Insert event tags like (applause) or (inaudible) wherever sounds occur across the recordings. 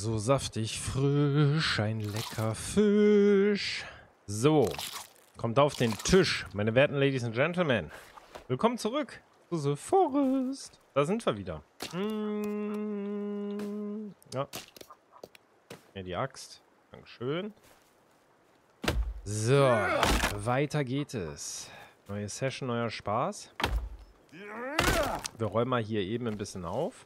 So saftig frisch, ein lecker Fisch. So, kommt auf den Tisch, meine werten Ladies and Gentlemen. Willkommen zurück zu The Forest. Da sind wir wieder. Mm, ja. Ja, die Axt. Dankeschön. So, weiter geht es. Neue Session, neuer Spaß. Wir räumen mal hier eben ein bisschen auf.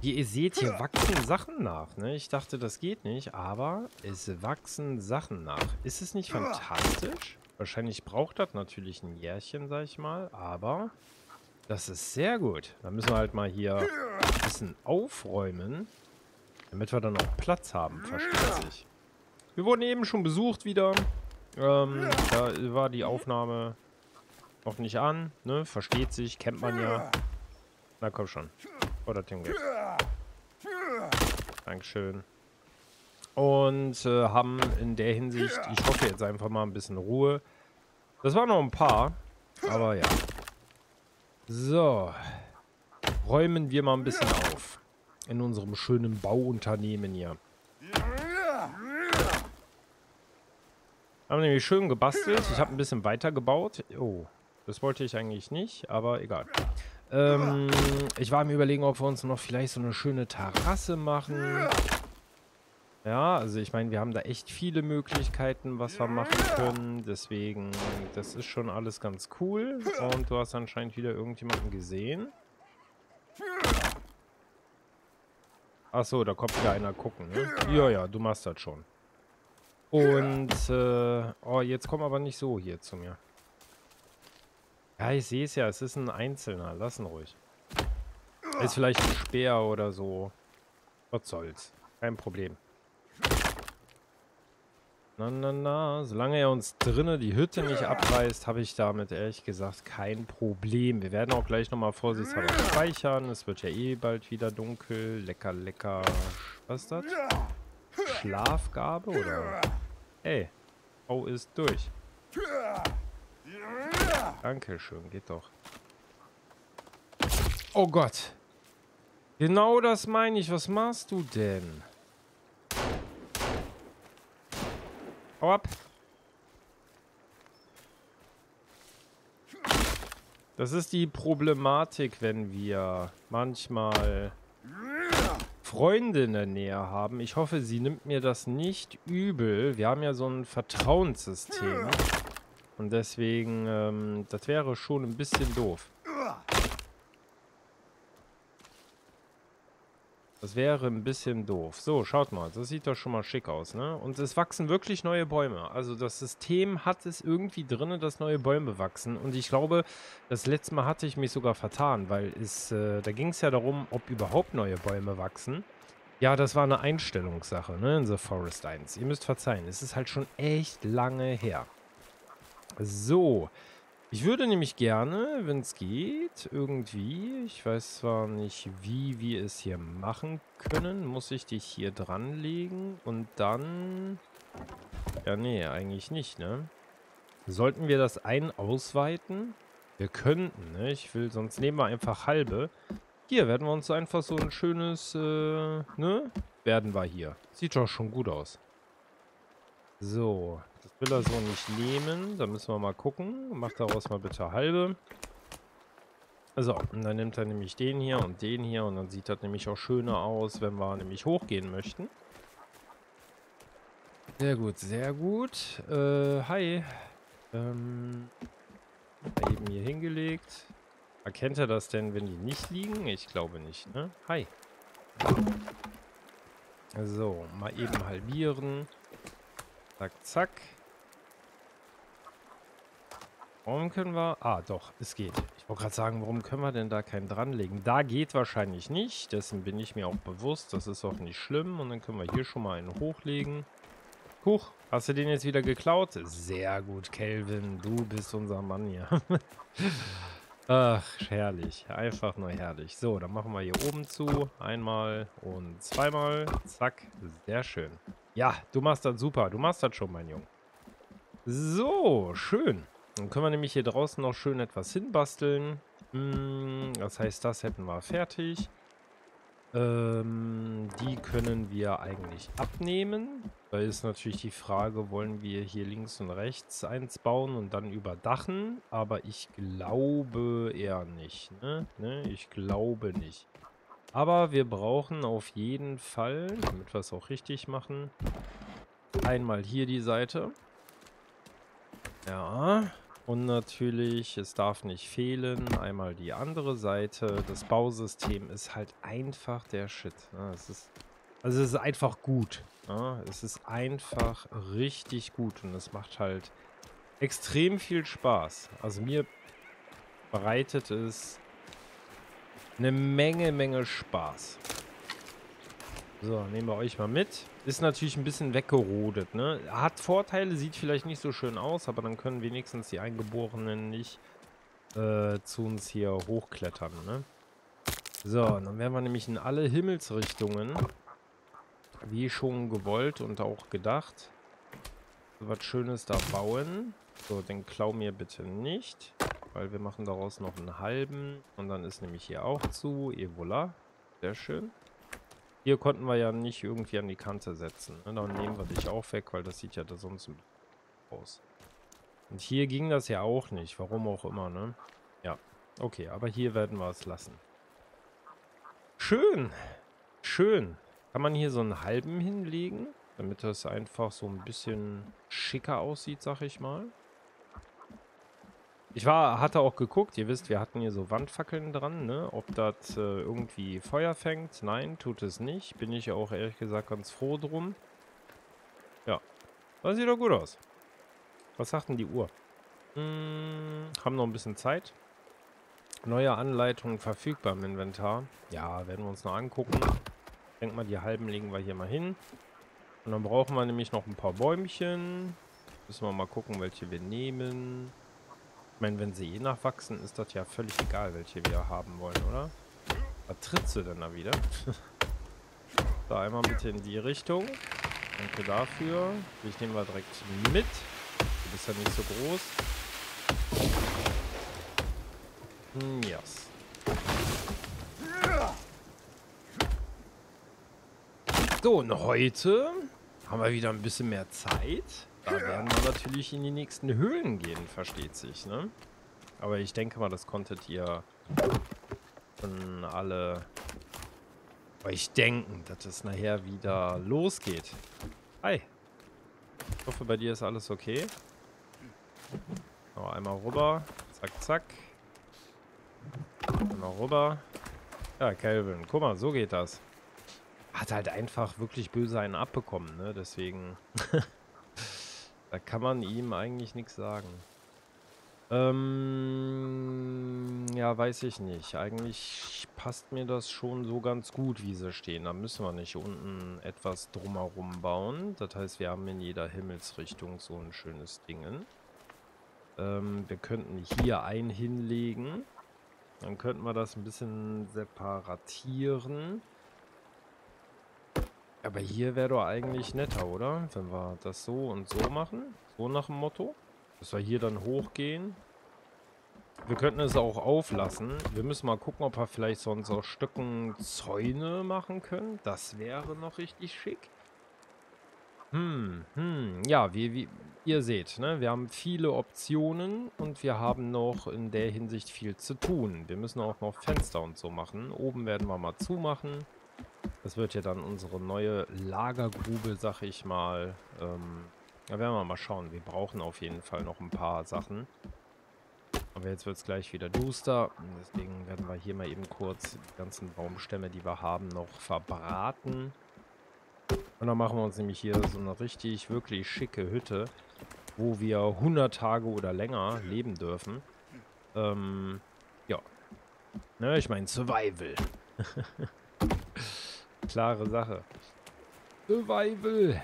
Wie ihr seht, hier wachsen Sachen nach. Ne? Ich dachte, das geht nicht, aber es wachsen Sachen nach. Ist es nicht fantastisch? Wahrscheinlich braucht das natürlich ein Jährchen, sag ich mal, aber das ist sehr gut. Da müssen wir halt mal hier ein bisschen aufräumen, damit wir dann auch Platz haben, versteht sich. Wir wurden eben schon besucht wieder. Ähm, da war die Aufnahme noch nicht an, ne? Versteht sich, kennt man ja. Na komm schon. Oder Team Gag. Dankeschön. Und äh, haben in der Hinsicht, ich hoffe jetzt einfach mal ein bisschen Ruhe. Das waren noch ein paar, aber ja. So. Räumen wir mal ein bisschen auf. In unserem schönen Bauunternehmen hier. Haben nämlich schön gebastelt. Ich habe ein bisschen weiter gebaut. Oh, das wollte ich eigentlich nicht, aber egal. Ähm, ich war am überlegen, ob wir uns noch vielleicht so eine schöne Terrasse machen. Ja, also ich meine, wir haben da echt viele Möglichkeiten, was wir machen können. Deswegen, das ist schon alles ganz cool. Und du hast anscheinend wieder irgendjemanden gesehen. Achso, da kommt wieder einer gucken, ne? Ja, ja, du machst das schon. Und, äh, oh, jetzt komm aber nicht so hier zu mir. Ja, ich sehe es ja. Es ist ein Einzelner. Lass ihn ruhig. Ist vielleicht ein Speer oder so. Was soll's. Kein Problem. Na, na, na. Solange er uns drinnen die Hütte nicht abreißt, habe ich damit ehrlich gesagt kein Problem. Wir werden auch gleich nochmal vorsichtshalber speichern. Es wird ja eh bald wieder dunkel. Lecker, lecker. Was ist das? Schlafgabe oder? Ey. Oh, ist durch. Dankeschön, geht doch. Oh Gott. Genau das meine ich. Was machst du denn? Hau ab. Das ist die Problematik, wenn wir manchmal Freunde in der Nähe haben. Ich hoffe, sie nimmt mir das nicht übel. Wir haben ja so ein Vertrauenssystem. Und deswegen, ähm, das wäre schon ein bisschen doof. Das wäre ein bisschen doof. So, schaut mal. Das sieht doch schon mal schick aus, ne? Und es wachsen wirklich neue Bäume. Also das System hat es irgendwie drin, dass neue Bäume wachsen. Und ich glaube, das letzte Mal hatte ich mich sogar vertan, weil es, äh, da ging es ja darum, ob überhaupt neue Bäume wachsen. Ja, das war eine Einstellungssache, ne? In The Forest 1. Ihr müsst verzeihen, es ist halt schon echt lange her. So. Ich würde nämlich gerne, wenn es geht, irgendwie, ich weiß zwar nicht, wie wir es hier machen können, muss ich dich hier dranlegen und dann... Ja, nee, eigentlich nicht, ne? Sollten wir das ein ausweiten? Wir könnten, ne? Ich will, sonst nehmen wir einfach halbe. Hier werden wir uns einfach so ein schönes, äh, ne? Werden wir hier. Sieht doch schon gut aus. So, das will er so nicht nehmen. Da müssen wir mal gucken. Macht daraus mal bitte halbe. So, und dann nimmt er nämlich den hier und den hier. Und dann sieht das nämlich auch schöner aus, wenn wir nämlich hochgehen möchten. Sehr gut, sehr gut. Äh, hi. Ähm, eben hier hingelegt. Erkennt er das denn, wenn die nicht liegen? Ich glaube nicht, ne? Hi. So, mal eben halbieren. Zack, zack. Warum können wir... Ah, doch, es geht. Ich wollte gerade sagen, warum können wir denn da keinen dranlegen? Da geht wahrscheinlich nicht. Dessen bin ich mir auch bewusst. Das ist auch nicht schlimm. Und dann können wir hier schon mal einen hochlegen. Huch, hast du den jetzt wieder geklaut? Sehr gut, Kelvin. Du bist unser Mann hier. (laughs) Ach, herrlich. Einfach nur herrlich. So, dann machen wir hier oben zu. Einmal und zweimal. Zack. Sehr schön. Ja, du machst das super. Du machst das schon, mein Junge. So, schön. Dann können wir nämlich hier draußen noch schön etwas hinbasteln. Hm, das heißt, das hätten wir fertig. Ähm, die können wir eigentlich abnehmen. Da ist natürlich die Frage, wollen wir hier links und rechts eins bauen und dann überdachen? Aber ich glaube eher nicht. Ne? Ne? Ich glaube nicht. Aber wir brauchen auf jeden Fall, damit wir es auch richtig machen, einmal hier die Seite. Ja. Und natürlich, es darf nicht fehlen, einmal die andere Seite. Das Bausystem ist halt einfach der Shit. Ja, es ist, also es ist einfach gut. Ja, es ist einfach richtig gut und es macht halt extrem viel Spaß. Also mir bereitet es eine Menge, Menge Spaß. So, nehmen wir euch mal mit. Ist natürlich ein bisschen weggerodet, ne? Hat Vorteile, sieht vielleicht nicht so schön aus, aber dann können wenigstens die Eingeborenen nicht äh, zu uns hier hochklettern, ne? So, dann werden wir nämlich in alle Himmelsrichtungen, wie schon gewollt und auch gedacht, was Schönes da bauen. So, den klau mir bitte nicht, weil wir machen daraus noch einen halben und dann ist nämlich hier auch zu. Et voilà. Sehr schön. Hier konnten wir ja nicht irgendwie an die Kante setzen. Ne? Dann nehmen wir dich auch weg, weil das sieht ja da sonst aus. Und hier ging das ja auch nicht. Warum auch immer, ne? Ja, okay. Aber hier werden wir es lassen. Schön. Schön. Kann man hier so einen halben hinlegen? Damit das einfach so ein bisschen schicker aussieht, sag ich mal. Ich war, hatte auch geguckt, ihr wisst, wir hatten hier so Wandfackeln dran, ne? Ob das äh, irgendwie Feuer fängt. Nein, tut es nicht. Bin ich auch ehrlich gesagt ganz froh drum. Ja. Das sieht doch gut aus. Was sagt denn die Uhr? Hm, haben noch ein bisschen Zeit. Neue Anleitung verfügbar im Inventar. Ja, werden wir uns noch angucken. Ich denke mal, die halben legen wir hier mal hin. Und dann brauchen wir nämlich noch ein paar Bäumchen. Müssen wir mal gucken, welche wir nehmen meine, wenn sie eh nachwachsen, ist das ja völlig egal, welche wir haben wollen, oder? Was tritt sie denn da wieder? (laughs) so, einmal bitte in die Richtung. Danke dafür. Ich nehme mal direkt mit. Du bist ja nicht so groß. Hm, yes. So, und heute haben wir wieder ein bisschen mehr Zeit. Da werden wir natürlich in die nächsten Höhlen gehen, versteht sich, ne? Aber ich denke mal, das konntet ihr schon alle euch denken, dass es nachher wieder losgeht. Hi. Ich hoffe, bei dir ist alles okay. Noch einmal rüber. Zack, zack. Einmal rüber. Ja, Calvin. Guck mal, so geht das. Hat halt einfach wirklich böse einen abbekommen, ne? Deswegen... (laughs) Da kann man ihm eigentlich nichts sagen. Ähm, ja, weiß ich nicht. Eigentlich passt mir das schon so ganz gut, wie sie stehen. Da müssen wir nicht unten etwas drumherum bauen. Das heißt, wir haben in jeder Himmelsrichtung so ein schönes Ding. Ähm, wir könnten hier ein hinlegen. Dann könnten wir das ein bisschen separatieren. Aber hier wäre doch eigentlich netter, oder? Wenn wir das so und so machen. So nach dem Motto. Dass wir hier dann hochgehen. Wir könnten es auch auflassen. Wir müssen mal gucken, ob wir vielleicht sonst aus Stücken Zäune machen können. Das wäre noch richtig schick. Hm, hm, ja, wie, wie ihr seht, ne, wir haben viele Optionen und wir haben noch in der Hinsicht viel zu tun. Wir müssen auch noch Fenster und so machen. Oben werden wir mal zumachen. Das wird ja dann unsere neue Lagergrube, sag ich mal. Ähm, da werden wir mal schauen. Wir brauchen auf jeden Fall noch ein paar Sachen. Aber jetzt wird es gleich wieder duster. Deswegen werden wir hier mal eben kurz die ganzen Baumstämme, die wir haben, noch verbraten. Und dann machen wir uns nämlich hier so eine richtig, wirklich schicke Hütte, wo wir 100 Tage oder länger leben dürfen. Ähm, ja. Ne, ich meine Survival. (laughs) Klare Sache. Survival.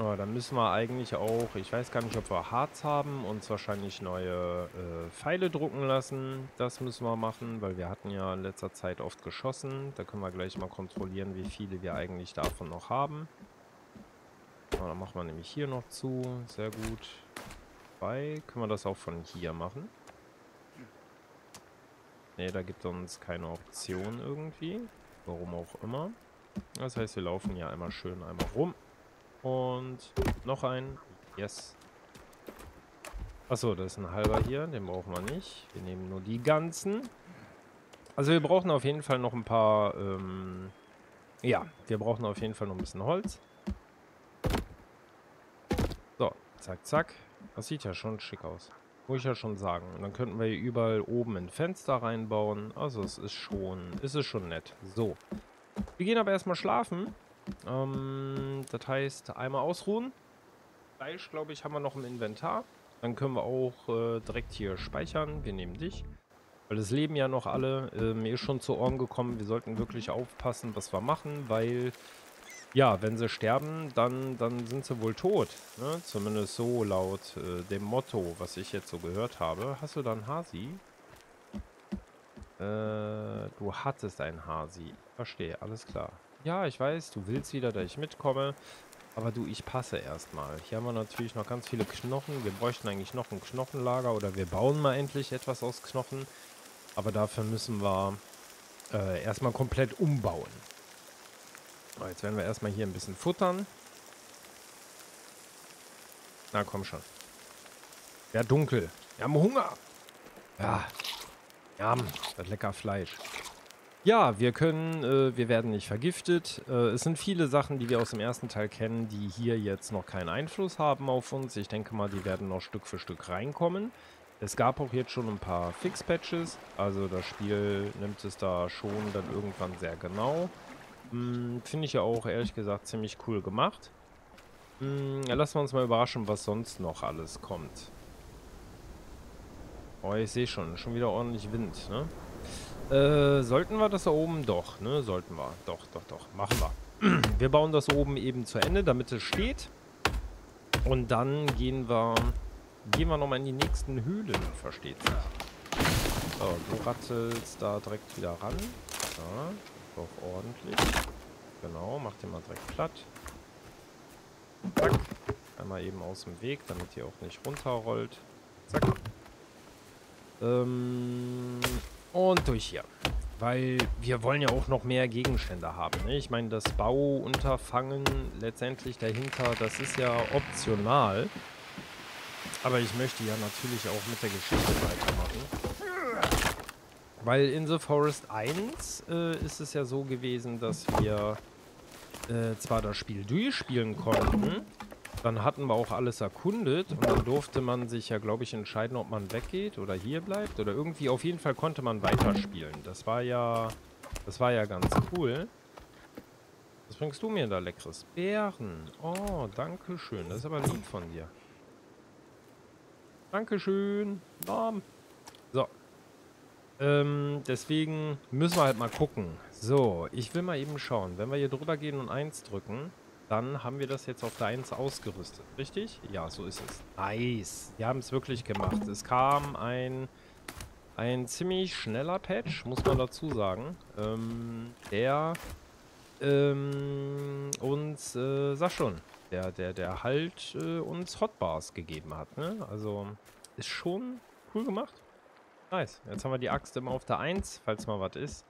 Oh, dann müssen wir eigentlich auch, ich weiß gar nicht, ob wir Harz haben, uns wahrscheinlich neue äh, Pfeile drucken lassen. Das müssen wir machen, weil wir hatten ja in letzter Zeit oft geschossen. Da können wir gleich mal kontrollieren, wie viele wir eigentlich davon noch haben. Oh, dann machen wir nämlich hier noch zu. Sehr gut. Bei können wir das auch von hier machen. Ne, da gibt es uns keine Option irgendwie. Warum auch immer. Das heißt, wir laufen hier einmal schön einmal rum. Und noch ein. Yes. Achso, das ist ein halber hier. Den brauchen wir nicht. Wir nehmen nur die ganzen. Also wir brauchen auf jeden Fall noch ein paar... Ähm, ja, wir brauchen auf jeden Fall noch ein bisschen Holz. So, zack, zack. Das sieht ja schon schick aus. Muss ich ja schon sagen. Und dann könnten wir hier überall oben ein Fenster reinbauen. Also es ist schon, ist es schon nett. So. Wir gehen aber erstmal schlafen. Ähm, das heißt, einmal ausruhen. Fleisch, glaube ich, haben wir noch im Inventar. Dann können wir auch äh, direkt hier speichern. Wir nehmen dich. Weil es leben ja noch alle. Äh, mir ist schon zu Ohren gekommen, wir sollten wirklich aufpassen, was wir machen, weil ja, wenn sie sterben, dann, dann sind sie wohl tot. Ne? Zumindest so laut äh, dem Motto, was ich jetzt so gehört habe. Hast du da einen Hasi? Äh, du hattest einen Hasi. Verstehe, alles klar. Ja, ich weiß, du willst wieder, dass ich mitkomme. Aber du, ich passe erstmal. Hier haben wir natürlich noch ganz viele Knochen. Wir bräuchten eigentlich noch ein Knochenlager oder wir bauen mal endlich etwas aus Knochen. Aber dafür müssen wir äh, erstmal komplett umbauen. So, jetzt werden wir erstmal hier ein bisschen futtern. Na komm schon. Ja, dunkel. Wir haben Hunger. Ja. Ja, das lecker Fleisch. Ja, wir können, äh, wir werden nicht vergiftet. Äh, es sind viele Sachen, die wir aus dem ersten Teil kennen, die hier jetzt noch keinen Einfluss haben auf uns. Ich denke mal, die werden noch Stück für Stück reinkommen. Es gab auch jetzt schon ein paar Fix-Patches, also das Spiel nimmt es da schon dann irgendwann sehr genau. Hm, Finde ich ja auch, ehrlich gesagt, ziemlich cool gemacht. Hm, lassen wir uns mal überraschen, was sonst noch alles kommt. Oh, ich sehe schon, schon wieder ordentlich Wind, ne? Äh, sollten wir das da oben? Doch, ne? Sollten wir. Doch, doch, doch. Machen wir. (clears throat) Wir bauen das oben eben zu Ende, damit es steht. Und dann gehen wir, gehen wir nochmal in die nächsten Höhlen, versteht sich. So, du rattelst da direkt wieder ran. Ja, doch ordentlich. Genau, mach den mal direkt platt. Zack. Einmal eben aus dem Weg, damit ihr auch nicht runterrollt. Zack. Ähm, und durch hier. Weil wir wollen ja auch noch mehr Gegenstände haben. Ne? Ich meine, das Bauunterfangen letztendlich dahinter, das ist ja optional. Aber ich möchte ja natürlich auch mit der Geschichte weitermachen. Weil in The Forest 1 äh, ist es ja so gewesen, dass wir äh, zwar das Spiel durchspielen konnten, dann hatten wir auch alles erkundet und dann durfte man sich ja, glaube ich, entscheiden, ob man weggeht oder hier bleibt oder irgendwie. Auf jeden Fall konnte man weiterspielen. Das war ja, das war ja ganz cool. Was bringst du mir da leckeres? Bären. Oh, danke schön. Das ist aber lieb von dir. Dankeschön. Warm. Ähm, deswegen müssen wir halt mal gucken. So, ich will mal eben schauen. Wenn wir hier drüber gehen und 1 drücken, dann haben wir das jetzt auf der 1 ausgerüstet. Richtig? Ja, so ist es. Nice. Wir haben es wirklich gemacht. Es kam ein, ein ziemlich schneller Patch, muss man dazu sagen. Ähm, der ähm, uns, äh, sag schon, der, der, der halt äh, uns Hotbars gegeben hat. Ne? Also ist schon cool gemacht. Nice. Jetzt haben wir die Axt immer auf der 1, falls mal was ist.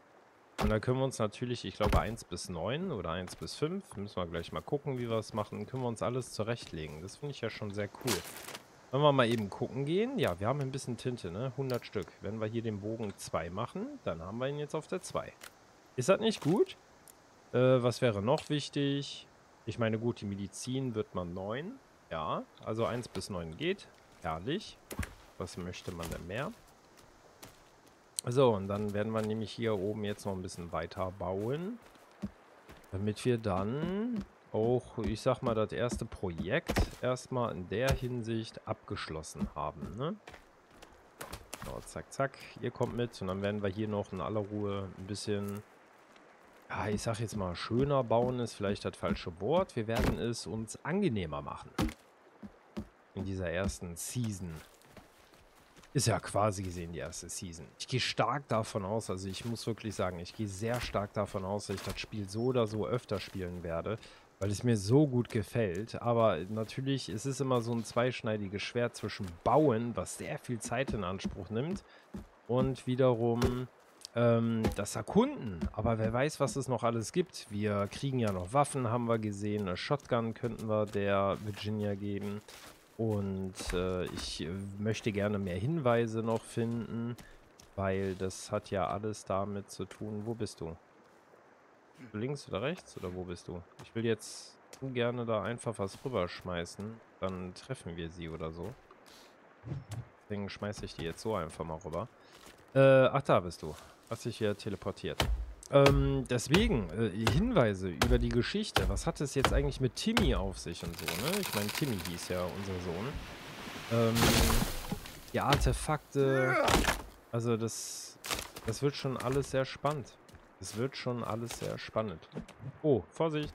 Und dann können wir uns natürlich, ich glaube 1 bis 9 oder 1 bis 5, müssen wir gleich mal gucken, wie wir es machen, können wir uns alles zurechtlegen. Das finde ich ja schon sehr cool. Wenn wir mal eben gucken gehen, ja, wir haben ein bisschen Tinte, ne? 100 Stück. Wenn wir hier den Bogen 2 machen, dann haben wir ihn jetzt auf der 2. Ist das nicht gut? Äh, was wäre noch wichtig? Ich meine, gut, die Medizin wird mal 9. Ja, also 1 bis 9 geht. Herrlich. Was möchte man denn mehr? So, und dann werden wir nämlich hier oben jetzt noch ein bisschen weiter bauen. Damit wir dann auch, ich sag mal, das erste Projekt erstmal in der Hinsicht abgeschlossen haben, ne? So, zack, zack. Ihr kommt mit und dann werden wir hier noch in aller Ruhe ein bisschen, ja, ich sag jetzt mal, schöner bauen ist vielleicht das falsche Wort. Wir werden es uns angenehmer machen. In dieser ersten Season. Ist ja quasi gesehen die erste Season. Ich gehe stark davon aus, also ich muss wirklich sagen, ich gehe sehr stark davon aus, dass ich das Spiel so oder so öfter spielen werde, weil es mir so gut gefällt. Aber natürlich, es ist immer so ein zweischneidiges Schwert zwischen Bauen, was sehr viel Zeit in Anspruch nimmt, und wiederum ähm, das Erkunden. Aber wer weiß, was es noch alles gibt. Wir kriegen ja noch Waffen, haben wir gesehen. Eine Shotgun könnten wir der Virginia geben. Und äh, ich möchte gerne mehr Hinweise noch finden, weil das hat ja alles damit zu tun. Wo bist du? Links oder rechts oder wo bist du? Ich will jetzt gerne da einfach was rüberschmeißen. Dann treffen wir sie oder so. Deswegen schmeiße ich die jetzt so einfach mal rüber. Äh, ach, da bist du. Hast dich hier teleportiert. Ähm, deswegen, äh, Hinweise über die Geschichte. Was hat es jetzt eigentlich mit Timmy auf sich und so, ne? Ich meine, Timmy hieß ja unser Sohn. Ähm, die Artefakte. Also das, das wird schon alles sehr spannend. Es wird schon alles sehr spannend. Oh, Vorsicht.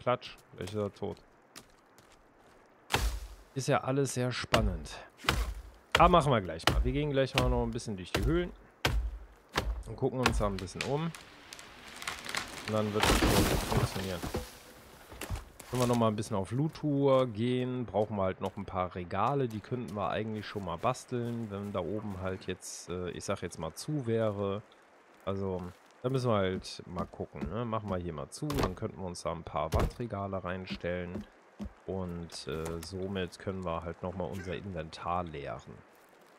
Klatsch. Welcher tot? Ist ja alles sehr spannend. Aber machen wir gleich mal. Wir gehen gleich mal noch ein bisschen durch die Höhlen. Und gucken uns da ein bisschen um. Und dann wird es funktionieren. Können wir noch mal ein bisschen auf Loot-Tour gehen. Brauchen wir halt noch ein paar Regale. Die könnten wir eigentlich schon mal basteln, wenn da oben halt jetzt, äh, ich sag jetzt mal zu wäre. Also, da müssen wir halt mal gucken. Ne? Machen wir hier mal zu. Dann könnten wir uns da ein paar Wandregale reinstellen. Und äh, somit können wir halt nochmal unser Inventar leeren.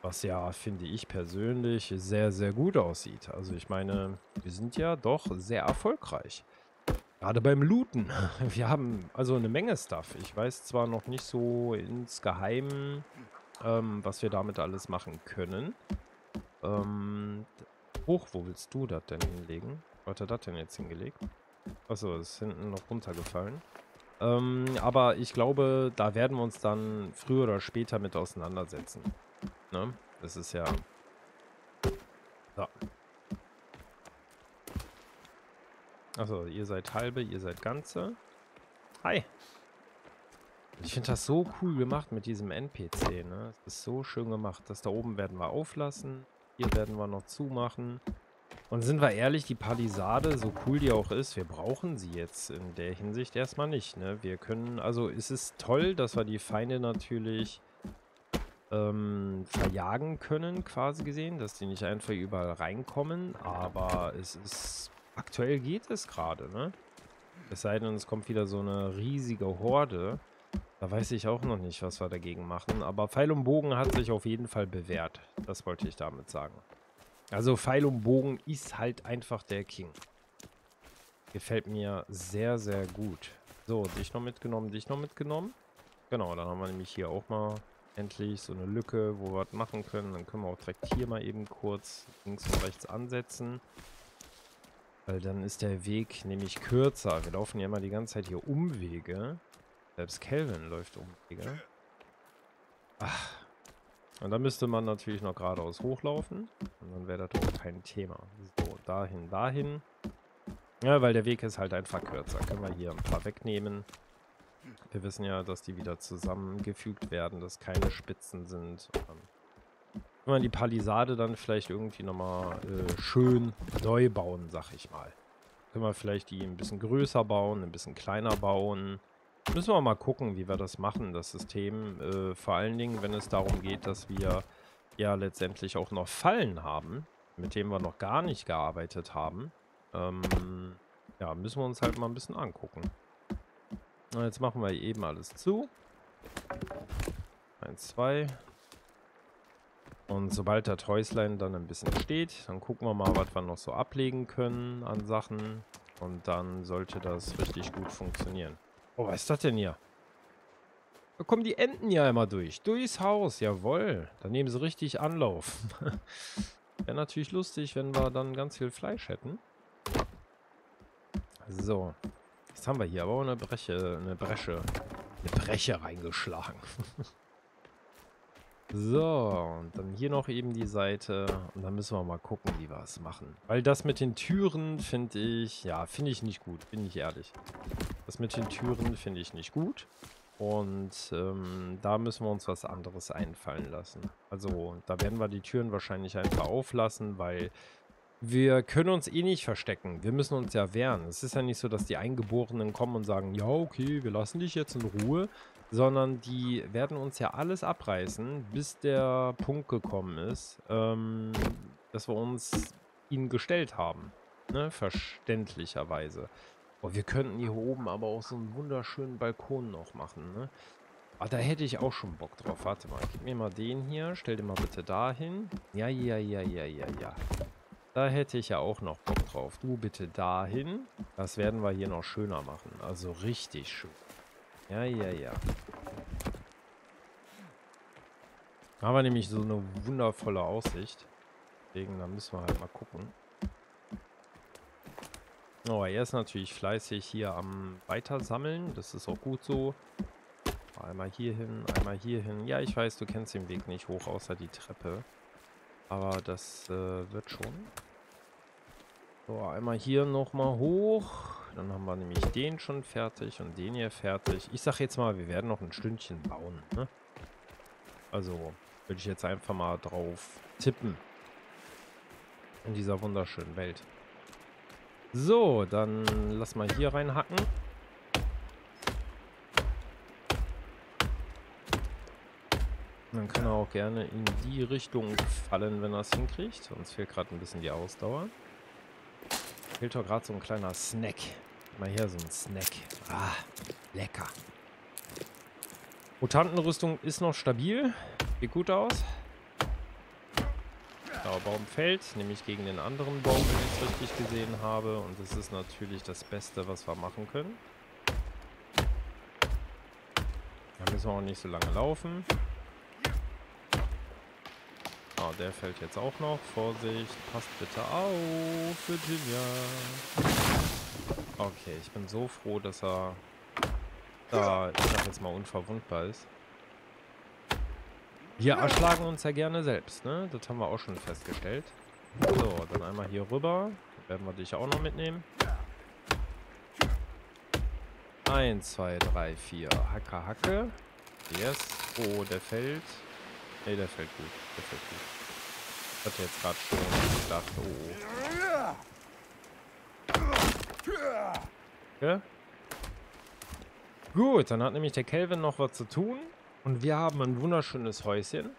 Was ja, finde ich persönlich, sehr, sehr gut aussieht. Also ich meine, wir sind ja doch sehr erfolgreich. Gerade beim Looten. (laughs) Wir haben also eine Menge Stuff. Ich weiß zwar noch nicht so insgeheim, ähm, was wir damit alles machen können. Ähm, hoch, wo willst du das denn hinlegen? Wo hat er das denn jetzt hingelegt? Achso, ist hinten noch runtergefallen. Ähm, aber ich glaube, da werden wir uns dann früher oder später mit auseinandersetzen. Ne? Das ist ja... So. Achso, ihr seid halbe, ihr seid ganze. Hi. Ich finde das so cool gemacht mit diesem NPC, ne? Das ist so schön gemacht. Das da oben werden wir auflassen. Hier werden wir noch zumachen. Und sind wir ehrlich, die Palisade, so cool die auch ist, wir brauchen sie jetzt in der Hinsicht erstmal nicht, ne? Wir können, also es ist toll, dass wir die Feinde natürlich ähm, verjagen können, quasi gesehen, dass die nicht einfach überall reinkommen, aber es ist, aktuell geht es gerade, ne? Es sei denn, es kommt wieder so eine riesige Horde. Da weiß ich auch noch nicht, was wir dagegen machen. Aber Pfeil und Bogen hat sich auf jeden Fall bewährt. Das wollte ich damit sagen. Also Pfeil und Bogen ist halt einfach der King. Gefällt mir sehr, sehr gut. So, dich noch mitgenommen, dich noch mitgenommen. Genau, dann haben wir nämlich hier auch mal endlich so eine Lücke, wo wir was machen können. Dann können wir auch direkt hier mal eben kurz links und rechts ansetzen. Weil dann ist der Weg nämlich kürzer. Wir laufen ja immer die ganze Zeit hier Umwege. Selbst Kelvin läuft Umwege. Ach. Und dann müsste man natürlich noch geradeaus hochlaufen. Und dann wäre das auch kein Thema. So, dahin, dahin. Ja, weil der Weg ist halt einfach kürzer. Können wir hier ein paar wegnehmen. Wir wissen ja, dass die wieder zusammengefügt werden, dass keine Spitzen sind. Wenn man die Palisade dann vielleicht irgendwie nochmal äh, schön neu bauen, sag ich mal. Können wir vielleicht die ein bisschen größer bauen, ein bisschen kleiner bauen. Müssen wir mal gucken, wie wir das machen, das System. Äh, vor allen Dingen, wenn es darum geht, dass wir ja letztendlich auch noch Fallen haben, mit denen wir noch gar nicht gearbeitet haben. Ähm, ja, müssen wir uns halt mal ein bisschen angucken. Und jetzt machen wir eben alles zu. Eins, zwei. Und sobald das Häuslein dann ein bisschen steht, dann gucken wir mal, was wir noch so ablegen können an Sachen. Und dann sollte das richtig gut funktionieren. Oh, was ist das denn hier? Da kommen die Enten ja immer durch. Durchs Haus, jawohl. Da nehmen sie richtig Anlauf. (laughs) Wäre natürlich lustig, wenn wir dann ganz viel Fleisch hätten. So. Jetzt haben wir hier aber auch eine Breche, eine Bresche, eine Breche reingeschlagen. (laughs) so, und dann hier noch eben die Seite. Und dann müssen wir mal gucken, wie wir es machen. Weil das mit den Türen finde ich, ja, finde ich nicht gut, bin ich ehrlich. Das mit den Türen finde ich nicht gut. Und ähm, da müssen wir uns was anderes einfallen lassen. Also da werden wir die Türen wahrscheinlich einfach auflassen, weil wir können uns eh nicht verstecken. Wir müssen uns ja wehren. Es ist ja nicht so, dass die Eingeborenen kommen und sagen, ja, okay, wir lassen dich jetzt in Ruhe. Sondern die werden uns ja alles abreißen, bis der Punkt gekommen ist, ähm, dass wir uns ihn gestellt haben. Ne? Verständlicherweise. Oh, wir könnten hier oben aber auch so einen wunderschönen Balkon noch machen, ne? Ah, da hätte ich auch schon Bock drauf. Warte mal, gib mir mal den hier. Stell den mal bitte dahin. Ja, ja, ja, ja, ja, ja. Da hätte ich ja auch noch Bock drauf. Du bitte dahin. Das werden wir hier noch schöner machen. Also richtig schön. Ja, ja, ja. Da haben wir nämlich so eine wundervolle Aussicht. Deswegen, da müssen wir halt mal gucken. Oh, er ist natürlich fleißig hier am Weitersammeln. Das ist auch gut so. Einmal hier hin, einmal hier hin. Ja, ich weiß, du kennst den Weg nicht hoch, außer die Treppe. Aber das äh, wird schon. So, einmal hier nochmal hoch. Dann haben wir nämlich den schon fertig und den hier fertig. Ich sag jetzt mal, wir werden noch ein Stündchen bauen. Ne? Also würde ich jetzt einfach mal drauf tippen. In dieser wunderschönen Welt. So, dann lass mal hier reinhacken. Dann kann er auch gerne in die Richtung fallen, wenn er es hinkriegt. Sonst fehlt gerade ein bisschen die Ausdauer. Fehlt doch gerade so ein kleiner Snack. Mal hier so ein Snack. Ah, lecker. Mutantenrüstung ist noch stabil. Sieht gut aus. Der Baum fällt, nämlich gegen den anderen Baum, wenn ich es richtig gesehen habe. Und das ist natürlich das Beste, was wir machen können. Da müssen wir auch nicht so lange laufen. Der fällt jetzt auch noch. Vorsicht, passt bitte auf, Virginia. Okay, ich bin so froh, dass er da, ich sag jetzt mal, unverwundbar ist. Wir erschlagen uns ja gerne selbst, ne? Das haben wir auch schon festgestellt. So, dann einmal hier rüber. Werden wir dich auch noch mitnehmen. Eins, zwei, drei, vier. Hacke, Hacke. Yes. Oh, der fällt. Ne, der fällt gut. Der fällt gut. Ich hatte jetzt gerade schon gedacht, oh. Okay. Gut, dann hat nämlich der Kelvin noch was zu tun. Und wir haben ein wunderschönes Häuschen.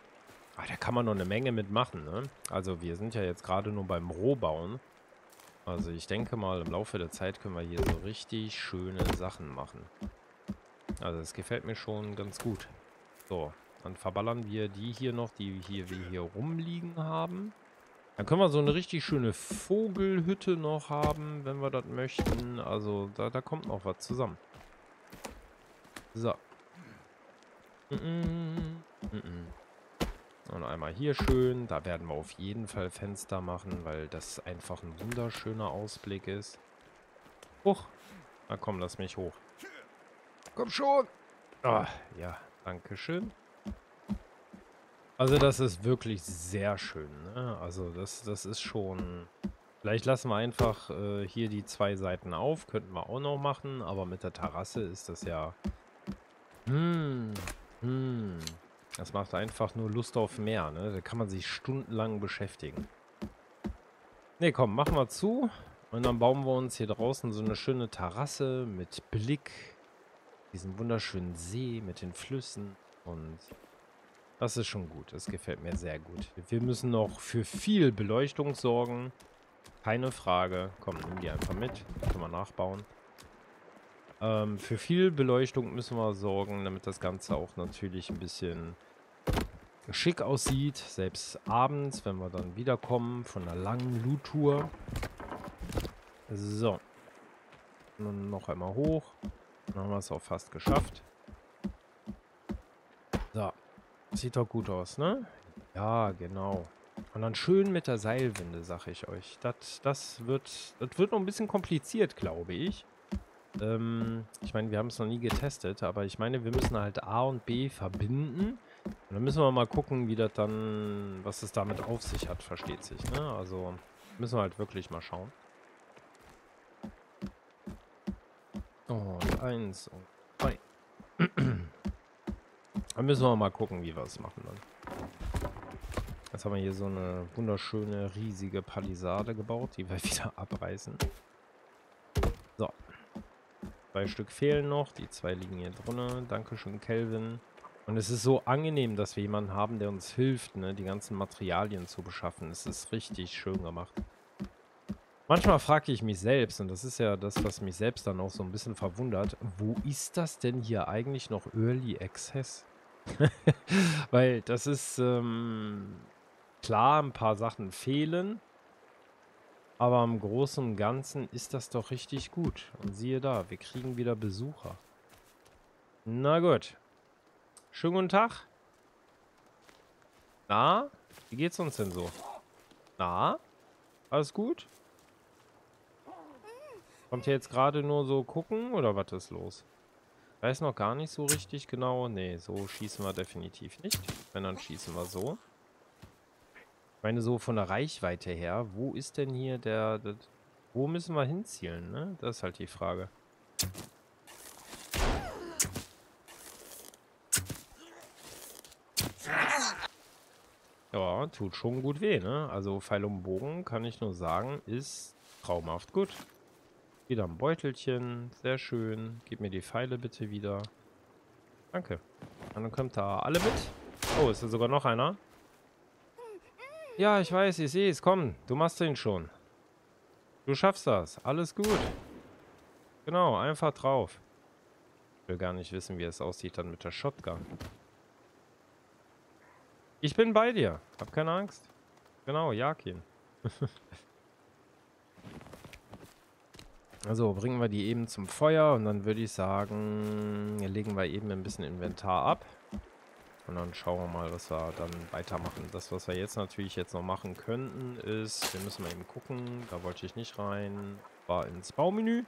Ah, da kann man noch eine Menge mitmachen, ne? Also wir sind ja jetzt gerade nur beim Rohbauen. Also ich denke mal, im Laufe der Zeit können wir hier so richtig schöne Sachen machen. Also das gefällt mir schon ganz gut. So, dann verballern wir die hier noch, die hier, wir hier rumliegen haben. Dann können wir so eine richtig schöne Vogelhütte noch haben, wenn wir das möchten. Also da, da kommt noch was zusammen. So. Mm -mm, mm Und einmal hier schön. Da werden wir auf jeden Fall Fenster machen, weil das einfach ein wunderschöner Ausblick ist. Hoch. Na komm, lass mich hoch. Komm schon. Ah, ja, danke schön. Also das ist wirklich sehr schön, ne? Also das, das ist schon... Vielleicht lassen wir einfach äh, hier die zwei Seiten auf. Könnten wir auch noch machen. Aber mit der Terrasse ist das ja... Hm, hm. Das macht einfach nur Lust auf mehr, ne? Da kann man sich stundenlang beschäftigen. Ne, komm, machen wir zu. Und dann bauen wir uns hier draußen so eine schöne Terrasse mit Blick. Diesen wunderschönen See mit den Flüssen. Und das ist schon gut. Das gefällt mir sehr gut. Wir müssen noch für viel Beleuchtung sorgen. Keine Frage. Komm, nimm die einfach mit. Können wir nachbauen. Ähm, für viel Beleuchtung müssen wir sorgen, damit das Ganze auch natürlich ein bisschen schick aussieht. Selbst abends, wenn wir dann wiederkommen von einer langen Loot-Tour. So. Nun noch einmal hoch. Dann haben wir es auch fast geschafft. So. Sieht doch gut aus, ne? Ja, genau. Und dann schön mit der Seilwinde, sag ich euch. Das, das, wird, das wird noch ein bisschen kompliziert, glaube ich. Ähm, ich meine, wir haben es noch nie getestet, aber ich meine, wir müssen halt A und B verbinden. Und dann müssen wir mal gucken, wie das dann, was es damit auf sich hat, versteht sich, ne? Also, müssen wir halt wirklich mal schauen. Und eins und zwei. (clears throat) Dann müssen wir mal gucken, wie wir es machen dann. Jetzt haben wir hier so eine wunderschöne, riesige Palisade gebaut, die wir (laughs) wieder abreißen. So. Zwei Stück fehlen noch. Die zwei liegen hier drinnen. Dankeschön, Kelvin. Und es ist so angenehm, dass wir jemanden haben, der uns hilft, ne, die ganzen Materialien zu beschaffen. Es ist richtig schön gemacht. Manchmal frage ich mich selbst, und das ist ja das, was mich selbst dann auch so ein bisschen verwundert, wo ist das denn hier eigentlich noch Early Access? (laughs) Weil das ist, ähm, klar, ein paar Sachen fehlen, aber im Großen und Ganzen ist das doch richtig gut. Und siehe da, wir kriegen wieder Besucher. Na gut. Schönen guten Tag. Na, wie geht's uns denn so? Na, alles gut? Kommt ihr jetzt gerade nur so gucken oder was ist los? Weiß noch gar nicht so richtig genau. Nee, so schießen wir definitiv nicht. Wenn, dann schießen wir so. Ich meine, so von der Reichweite her, wo ist denn hier der... der wo müssen wir hinzielen, ne? Das ist halt die Frage. Ja, tut schon gut weh, ne? Also Pfeil und Bogen, kann ich nur sagen, ist traumhaft gut. Wieder ein Beutelchen. Sehr schön. Gib mir die Pfeile bitte wieder. Danke. Und dann kommt da alle mit. Oh, ist da sogar noch einer? Ja, ich weiß, ich sehe es. Komm, du machst den schon. Du schaffst das. Alles gut. Genau, einfach drauf. Ich will gar nicht wissen, wie es aussieht dann mit der Shotgun. Ich bin bei dir. Hab keine Angst. Genau, jag ihn. (laughs) Also bringen wir die eben zum Feuer und dann würde ich sagen, legen wir eben ein bisschen Inventar ab. Und dann schauen wir mal, was wir dann weitermachen. Das, was wir jetzt natürlich jetzt noch machen könnten, ist, wir müssen mal eben gucken, da wollte ich nicht rein, war ins Baumenü.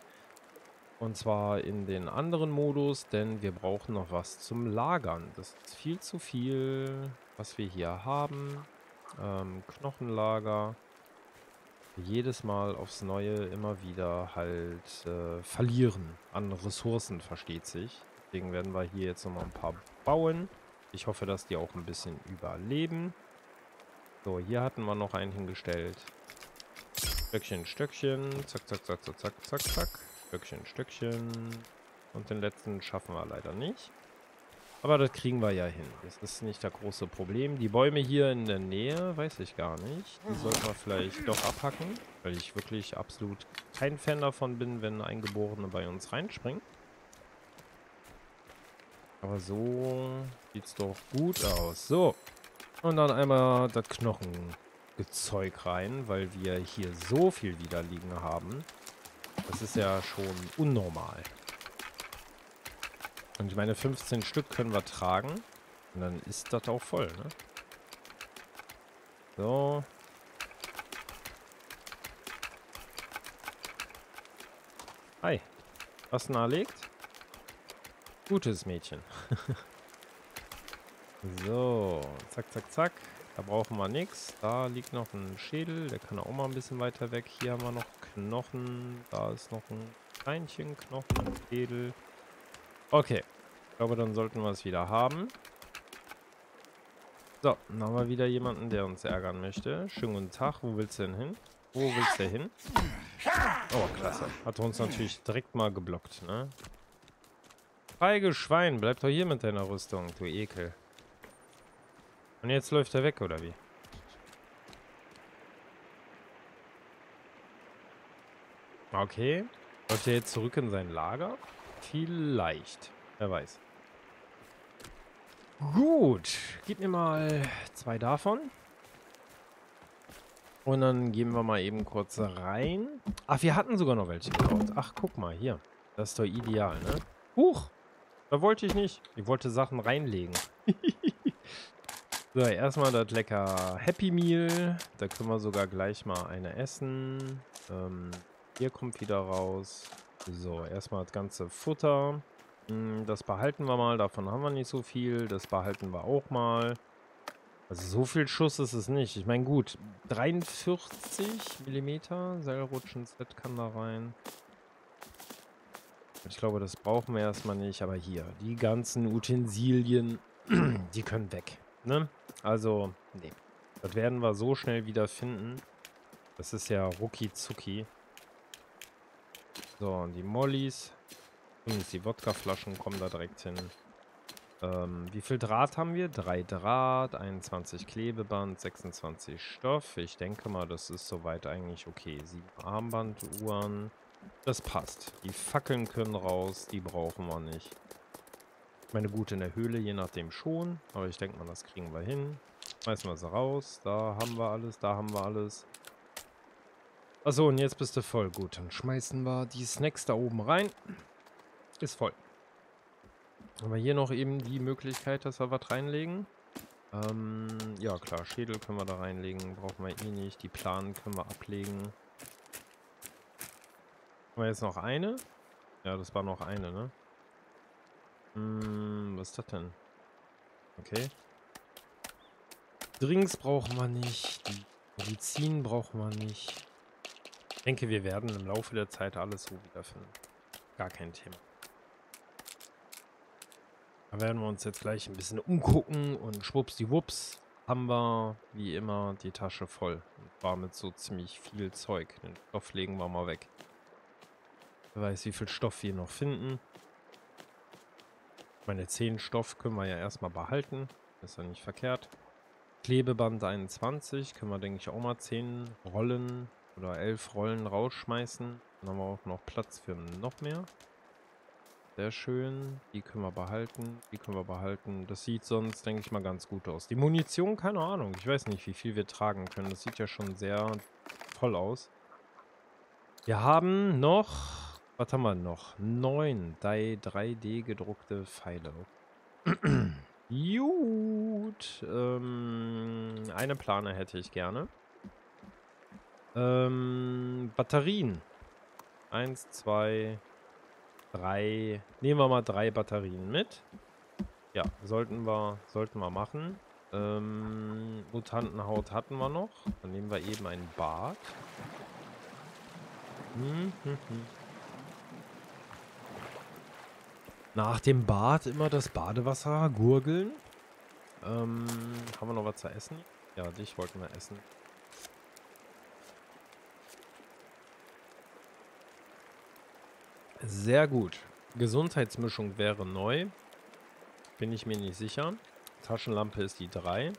Und zwar in den anderen Modus, denn wir brauchen noch was zum Lagern. Das ist viel zu viel, was wir hier haben. Ähm, Knochenlager jedes Mal aufs Neue immer wieder halt äh, verlieren an Ressourcen, versteht sich. Deswegen werden wir hier jetzt nochmal ein paar bauen. Ich hoffe, dass die auch ein bisschen überleben. So, hier hatten wir noch einen hingestellt. Stöckchen, Stöckchen. Zack, zack, zack, zack, zack, zack, zack. Stöckchen, Stöckchen. Und den letzten schaffen wir leider nicht. Aber das kriegen wir ja hin. Das ist nicht das große Problem. Die Bäume hier in der Nähe, weiß ich gar nicht. Die sollten wir vielleicht doch abhacken. Weil ich wirklich absolut kein Fan davon bin, wenn Eingeborene bei uns reinspringen. Aber so sieht es doch gut aus. So. Und dann einmal das Knochengezeug rein, weil wir hier so viel wieder liegen haben. Das ist ja schon unnormal. Und ich meine, 15 Stück können wir tragen. Und dann ist das auch voll, ne? So. Hi. Was nahelegt? Gutes Mädchen. (laughs) so. Zack, zack, zack. Da brauchen wir nichts. Da liegt noch ein Schädel. Der kann auch mal ein bisschen weiter weg. Hier haben wir noch Knochen. Da ist noch ein Steinchen, Knochen, Schädel. Okay. Ich glaube, dann sollten wir es wieder haben. So, dann haben wir wieder jemanden, der uns ärgern möchte. Schönen guten Tag. Wo willst du denn hin? Wo willst du hin? Oh, klasse. Hat uns natürlich direkt mal geblockt, ne? Feige Schwein, bleib doch hier mit deiner Rüstung, du Ekel. Und jetzt läuft er weg, oder wie? Okay. Läuft er jetzt zurück in sein Lager? Vielleicht. Wer weiß. Gut. Gib mir mal zwei davon. Und dann gehen wir mal eben kurz rein. Ach, wir hatten sogar noch welche gebaut. Ach, guck mal, hier. Das ist doch ideal, ne? Huch! Da wollte ich nicht. Ich wollte Sachen reinlegen. (laughs) so, erstmal das lecker Happy Meal. Da können wir sogar gleich mal eine essen. Ähm, hier kommt wieder raus. So, erstmal das ganze Futter. Hm, das behalten wir mal. Davon haben wir nicht so viel. Das behalten wir auch mal. Also so viel Schuss ist es nicht. Ich meine, gut, 43 mm Seilrutschen-Set kann da rein. Ich glaube, das brauchen wir erstmal nicht. Aber hier, die ganzen Utensilien, (clears throat) die können weg. Ne? Also, nee. Das werden wir so schnell wieder finden. Das ist ja rucki zucki. So, und die Mollys. Zumindest die Wodkaflaschen kommen da direkt hin. Ähm, wie viel Draht haben wir? 3 Draht, 21 Klebeband, 26 Stoff. Ich denke mal, das ist soweit eigentlich okay. 7 Armbanduhren. Das passt. Die Fackeln können raus, die brauchen wir nicht. Meine gut in der Höhle, je nachdem schon. Aber ich denke mal, das kriegen wir hin. Schmeißen wir sie raus. Da haben wir alles, da haben wir alles. Achso, und jetzt bist du voll. Gut, dann schmeißen wir die Snacks da oben rein. Ist voll. Haben wir hier noch eben die Möglichkeit, dass wir was reinlegen? Ähm, ja klar, Schädel können wir da reinlegen. Brauchen wir eh nicht. Die Planen können wir ablegen. Haben wir jetzt noch eine? Ja, das war noch eine, ne? Hm, was ist das denn? Okay. Drinks brauchen wir nicht. Medizin brauchen wir nicht. Denke, wir werden im Laufe der Zeit alles so wiederfinden. Gar kein Thema. Da werden wir uns jetzt gleich ein bisschen umgucken und schwuppsdiwupps haben wir wie immer die Tasche voll. Und war mit so ziemlich viel Zeug. Den Stoff legen wir mal weg. Wer weiß, wie viel Stoff wir noch finden. Meine 10 Stoff können wir ja erstmal behalten. Ist ja nicht verkehrt. Klebeband 21 können wir, denke ich, auch mal 10 Rollen oder 11 Rollen rausschmeißen. Dann haben wir auch noch Platz für noch mehr. Sehr schön. Die können wir behalten. Die können wir behalten. Das sieht sonst, denke ich mal, ganz gut aus. Die Munition, keine Ahnung. Ich weiß nicht, wie viel wir tragen können. Das sieht ja schon sehr voll aus. Wir haben noch... Was haben wir noch? Neun 3D gedruckte Pfeile. (clears throat) Gut. Ähm, eine Plane hätte ich gerne. Ähm, Batterien. Eins, zwei, drei, nehmen wir mal drei Batterien mit. Ja, sollten wir, sollten wir machen. Ähm, Mutantenhaut hatten wir noch. Dann nehmen wir eben ein Bad. Hm, hm, hm. Nach dem Bad immer das Badewasser gurgeln. Ähm, haben wir noch was zu essen? Ja, dich wollten wir essen. Sehr gut. Gesundheitsmischung wäre neu. Bin ich mir nicht sicher. Taschenlampe ist die 3.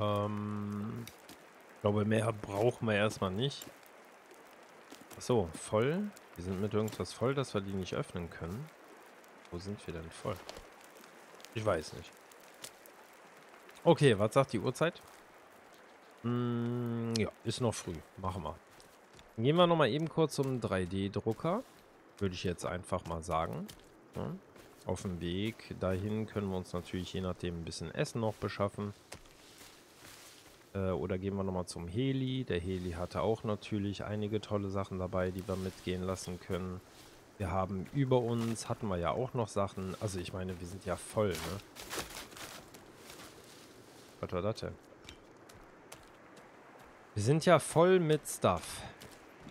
Ähm, ich glaube, mehr brauchen wir erstmal nicht. Achso, voll. Wir sind mit irgendwas voll, dass wir die nicht öffnen können. Wo sind wir denn voll? Ich weiß nicht. Okay, was sagt die Uhrzeit? Hm, ja, ist noch früh. Machen wir. Gehen wir nochmal eben kurz zum 3D-Drucker. Würde ich jetzt einfach mal sagen. Ja. Auf dem Weg dahin können wir uns natürlich je nachdem ein bisschen Essen noch beschaffen. Äh, oder gehen wir nochmal zum Heli. Der Heli hatte auch natürlich einige tolle Sachen dabei, die wir mitgehen lassen können. Wir haben über uns, hatten wir ja auch noch Sachen. Also ich meine, wir sind ja voll, ne? Was war das denn? Wir sind ja voll mit Stuff.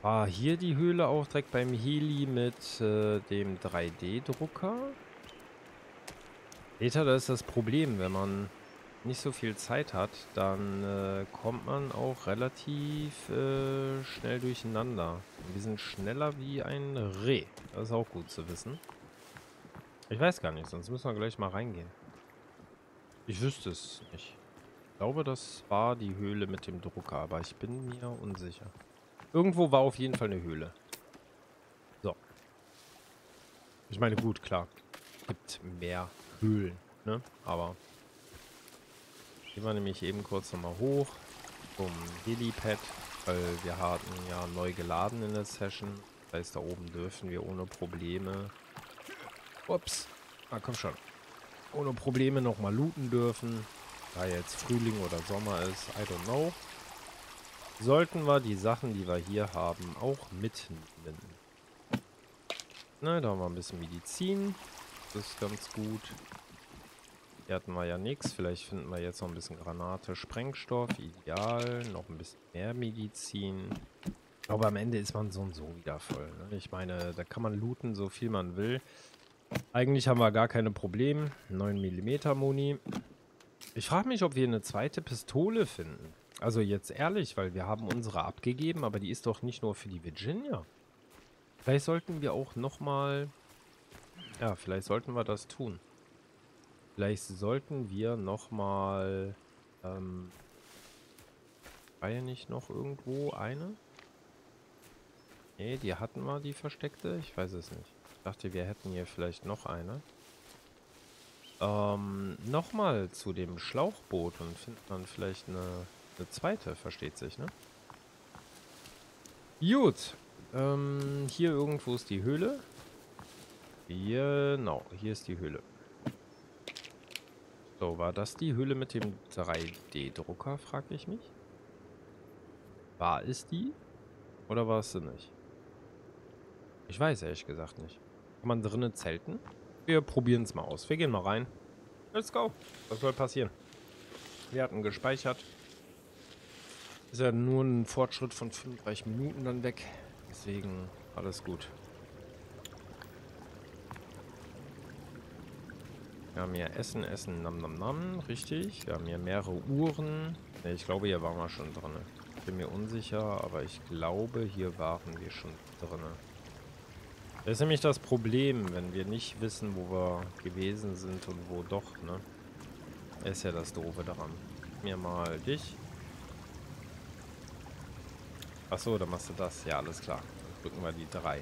War hier die Höhle auch direkt beim Heli mit äh, dem 3D-Drucker? Peter, da ist das Problem, wenn man nicht so viel Zeit hat, dann äh, kommt man auch relativ äh, schnell durcheinander. Wir sind schneller wie ein Reh. Das ist auch gut zu wissen. Ich weiß gar nicht, sonst müssen wir gleich mal reingehen. Ich wüsste es nicht. Ich glaube, das war die Höhle mit dem Drucker, aber ich bin mir unsicher. Irgendwo war auf jeden Fall eine Höhle. So. Ich meine, gut, klar. Gibt mehr Höhlen, ne? Aber gehen wir nämlich eben kurz nochmal hoch zum Helipad, weil wir hatten ja neu geladen in der Session. Das heißt, da oben dürfen wir ohne Probleme... Ups. Ah, komm schon. Ohne Probleme nochmal looten dürfen. Da jetzt Frühling oder Sommer ist, I don't know sollten wir die Sachen, die wir hier haben, auch mitnehmen. Ne, da haben wir ein bisschen Medizin. Das ist ganz gut. Hier hatten wir ja nichts. Vielleicht finden wir jetzt noch ein bisschen Granate, Sprengstoff. Ideal. Noch ein bisschen mehr Medizin. Aber am Ende ist man so und so wieder voll. Ne? Ich meine, da kann man looten, so viel man will. Eigentlich haben wir gar keine Probleme. 9 mm Muni. Ich frage mich, ob wir eine zweite Pistole finden. Also jetzt ehrlich, weil wir haben unsere abgegeben, aber die ist doch nicht nur für die Virginia. Vielleicht sollten wir auch nochmal... Ja, vielleicht sollten wir das tun. Vielleicht sollten wir nochmal... Ähm, war ja nicht noch irgendwo eine? Nee, die hatten wir, die versteckte. Ich weiß es nicht. Ich dachte, wir hätten hier vielleicht noch eine. Ähm, nochmal zu dem Schlauchboot und findet man vielleicht eine, eine zweite, versteht sich, ne? Gut. Ähm, hier irgendwo ist die Höhle. Genau, hier ist die Höhle. So, war das die Höhle mit dem 3D-Drucker, frage ich mich? War es die? Oder war es sie nicht? Ich weiß ehrlich gesagt nicht. Kann man drinnen zelten? Wir probieren es mal aus. Wir gehen mal rein. Let's go. Was soll passieren? Wir hatten gespeichert. Ist ja nur ein Fortschritt von 35 Minuten dann weg. Deswegen alles gut. Wir haben hier Essen, Essen, Nam Nam Nam. Richtig. Wir haben hier mehrere Uhren. Ne, ich glaube, hier waren wir schon drin. Ich bin mir unsicher, aber ich glaube, hier waren wir schon drin. Das ist nämlich das Problem, wenn wir nicht wissen, wo wir gewesen sind und wo doch, ne? Ist ja das Doofe daran. Mir mal dich. Achso, dann machst du das. Ja, alles klar. Dann drücken wir die drei.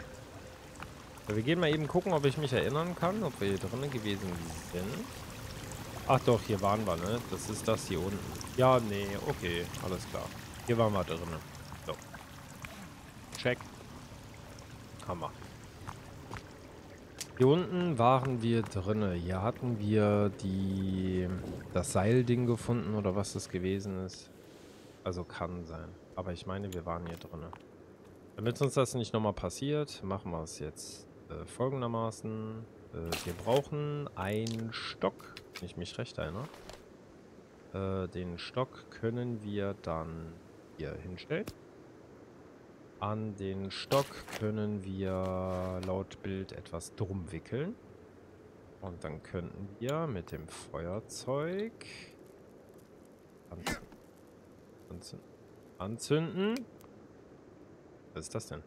So, wir gehen mal eben gucken, ob ich mich erinnern kann, ob wir hier drinnen gewesen sind. Ach doch, hier waren wir, ne? Das ist das hier unten. Ja, nee, okay, alles klar. Hier waren wir drinnen. So. Check. Hammer. Hier unten waren wir drinne. Hier hatten wir die das Seilding gefunden oder was das gewesen ist. Also kann sein. Aber ich meine, wir waren hier drinne. Damit uns das nicht nochmal passiert, machen wir es jetzt äh, folgendermaßen. Äh, wir brauchen einen Stock, wenn ich mich recht erinnere. Äh, den Stock können wir dann hier hinstellen. An den Stock können wir laut Bild etwas drum wickeln. Und dann könnten wir mit dem Feuerzeug anzünden. Anzünden. Was ist das denn?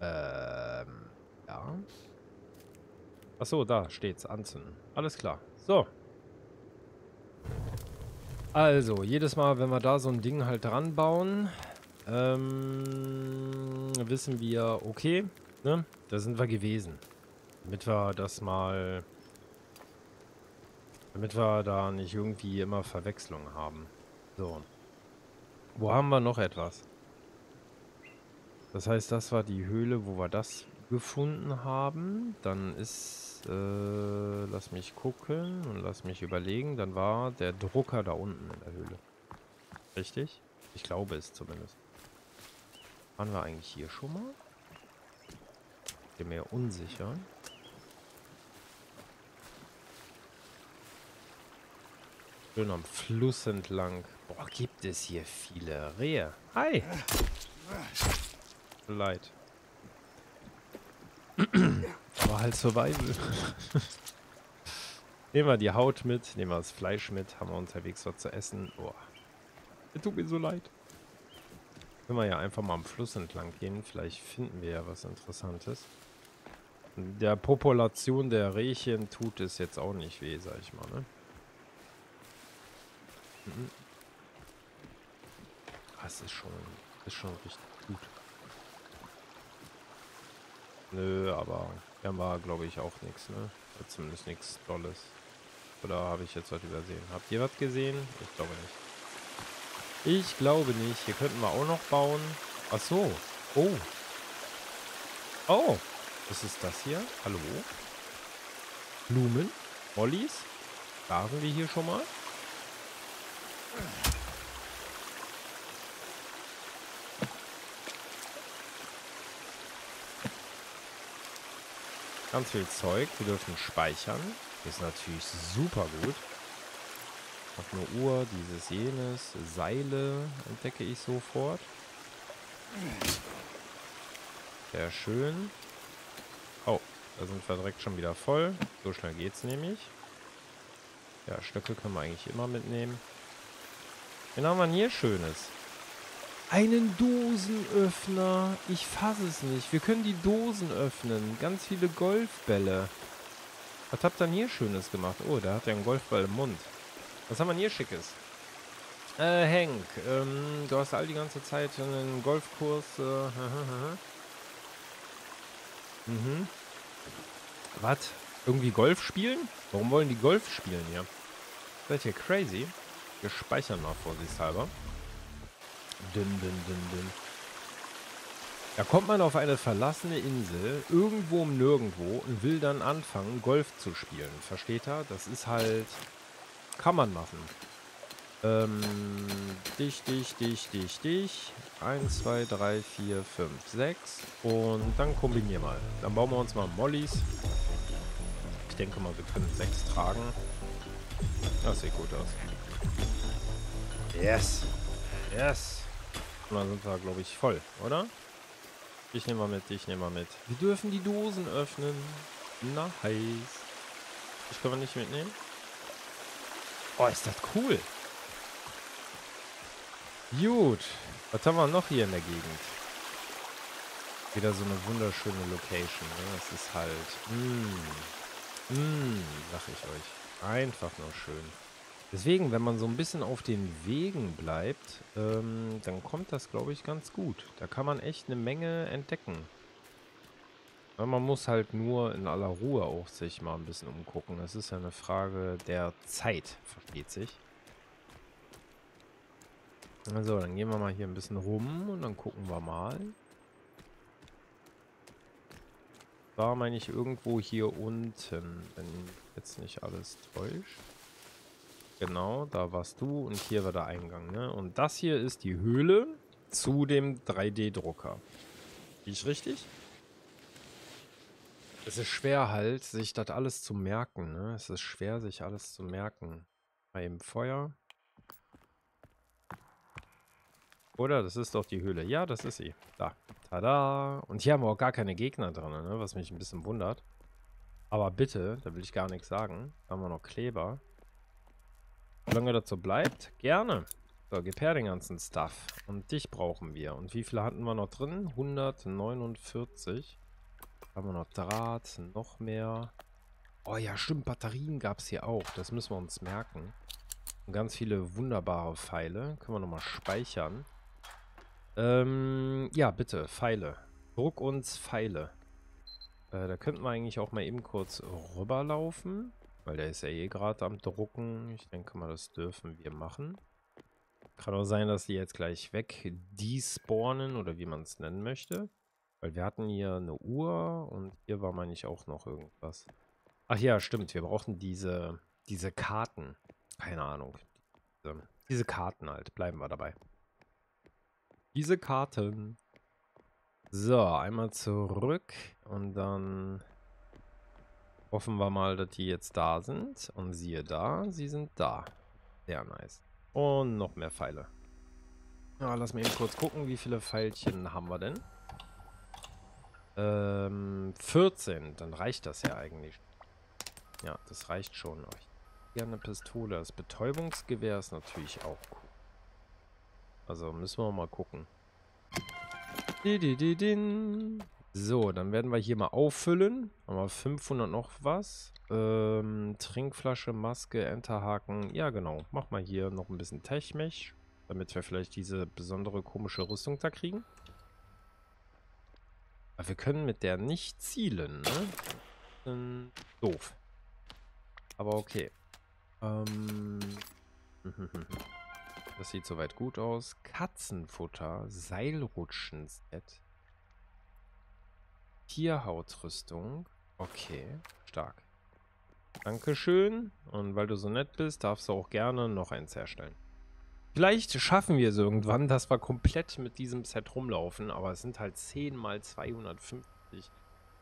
Ähm, ja. Achso, da steht's. Anzünden. Alles klar. So. Also, jedes Mal, wenn wir da so ein Ding halt dran bauen, ähm, wissen wir, okay, ne, da sind wir gewesen. Damit wir das mal, damit wir da nicht irgendwie immer Verwechslung haben. So. Wo haben wir noch etwas? Das heißt, das war die Höhle, wo wir das gefunden haben. Dann ist, äh, lass mich gucken und lass mich überlegen. Dann war der Drucker da unten in der Höhle. Richtig? Ich glaube es zumindest. Waren wir eigentlich hier schon mal? Bin mir unsicher. Schön am Fluss entlang. Boah, gibt es hier viele Rehe. Hi! Leid. Aber halt Survival. nehmen wir die Haut mit, nehmen wir das Fleisch mit, haben wir unterwegs was zu essen. Boah. Tut mir so leid. Können wir ja einfach mal am Fluss entlang gehen. Vielleicht finden wir ja was Interessantes. Der Population der Rehchen tut es jetzt auch nicht weh, sag ich mal, ne? Mhm. Das ist schon, ist schon richtig gut. Nö, aber wir war, glaube ich, auch nichts, ne? Zumindest nichts Tolles. Oder habe ich jetzt was übersehen? Habt ihr was gesehen? Ich glaube nicht. Ich glaube nicht. Hier könnten wir auch noch bauen. Ach so. Oh. Oh. Was ist das hier? Hallo? Blumen? Mollis? Waren wir hier schon mal? Ganz viel Zeug. Wir dürfen speichern. Ist natürlich super gut. Auf eine Uhr, dieses, jenes. Seile entdecke ich sofort. Sehr schön. Oh, da sind wir direkt schon wieder voll. So schnell geht's nämlich. Ja, Stöcke können wir eigentlich immer mitnehmen. Wen haben wir hier Schönes? Einen Dosenöffner. Ich fasse es nicht. Wir können die Dosen öffnen. Ganz viele Golfbälle. Was habt ihr denn hier Schönes gemacht? Oh, da hat er einen Golfball im Mund. Was haben wir denn hier Schickes? Äh, Henk, ähm, du hast all die ganze Zeit einen Golfkurs. Äh, (laughs) mhm. Was? Irgendwie Golf spielen? Warum wollen die Golf spielen hier? Seid ihr crazy? Wir speichern mal vorsichtshalber. Dünn, dünn, dünn, dünn. Da kommt man auf eine verlassene Insel, irgendwo um nirgendwo, und will dann anfangen, Golf zu spielen. Versteht er? Das ist halt... Kann man machen. Ähm, dich, dich, dich, dich, dich. 1, 2, 3, 4, 5, 6. Und dann kombinier mal. Dann bauen wir uns mal Mollys. Ich denke mal, wir können 6 tragen. Das sieht gut aus. Yes. Yes. Und dann sind wir, glaube ich, voll, oder? Ich nehme mal mit, ich nehme mal mit. Wir dürfen die Dosen öffnen. Nice. Ich kann man nicht mitnehmen. Oh, ist das cool. Gut. Was haben wir noch hier in der Gegend? Wieder so eine wunderschöne Location. Ne? Das ist halt... Mh, mh, sag ich euch. Einfach nur schön. Deswegen, wenn man so ein bisschen auf den Wegen bleibt, ähm, dann kommt das, glaube ich, ganz gut. Da kann man echt eine Menge entdecken. Ja, man muss halt nur in aller Ruhe auch sich mal ein bisschen umgucken. Es ist ja eine Frage der Zeit, versteht sich. Also, dann gehen wir mal hier ein bisschen rum und dann gucken wir mal. War, meine ich, irgendwo hier unten, wenn jetzt nicht alles täuscht. Genau, da warst du und hier war der Eingang, ne? Und das hier ist die Höhle zu dem 3D-Drucker. ich richtig? Es ist schwer halt, sich das alles zu merken, ne? Es ist schwer, sich alles zu merken. Bei dem Feuer. Oder? Das ist doch die Höhle. Ja, das ist sie. Da. Tada. Und hier haben wir auch gar keine Gegner drin, ne? was mich ein bisschen wundert. Aber bitte, da will ich gar nichts sagen. Da haben wir noch Kleber. Solange das so bleibt, gerne. So, gib her den ganzen Stuff. Und dich brauchen wir. Und wie viele hatten wir noch drin? 149. Haben wir noch Draht, noch mehr. Oh ja, stimmt, Batterien gab es hier auch. Das müssen wir uns merken. Und ganz viele wunderbare Pfeile. Können wir nochmal speichern. Ähm, ja, bitte, Pfeile. Druck uns Pfeile. Äh, da könnten wir eigentlich auch mal eben kurz rüberlaufen. Weil der ist ja eh gerade am Drucken. Ich denke mal, das dürfen wir machen. Kann auch sein, dass die jetzt gleich weg despawnen oder wie man es nennen möchte. Weil wir hatten hier eine Uhr und hier war, meine ich, auch noch irgendwas. Ach ja, stimmt. Wir brauchen diese, diese Karten. Keine Ahnung. Diese, diese Karten halt. Bleiben wir dabei. Diese Karten. So, einmal zurück und dann hoffen wir mal, dass die jetzt da sind. Und siehe da, sie sind da. Sehr nice. Und noch mehr Pfeile. Ja, lass mal eben kurz gucken, wie viele Pfeilchen haben wir denn? Ähm, 14. Dann reicht das ja eigentlich. Ja, das reicht schon. Oh, hier eine Pistole. Das Betäubungsgewehr ist natürlich auch cool. Also müssen wir mal gucken. So, dann werden wir hier mal auffüllen. Haben wir 500 noch was. Ähm, Trinkflasche, Maske, Enterhaken. Ja, genau. Mach mal hier noch ein bisschen Techmech. Damit wir vielleicht diese besondere komische Rüstung da kriegen. Aber wir können mit der nicht zielen, ne? Ähm, doof. Aber okay. Ähm... (laughs) Das sieht soweit gut aus. Katzenfutter, Seilrutschen-Set. Tierhautrüstung. Okay, stark. Dankeschön. Und weil du so nett bist, darfst du auch gerne noch eins herstellen. Vielleicht schaffen wir es irgendwann, dass wir komplett mit diesem Set rumlaufen, aber es sind halt 10 mal 250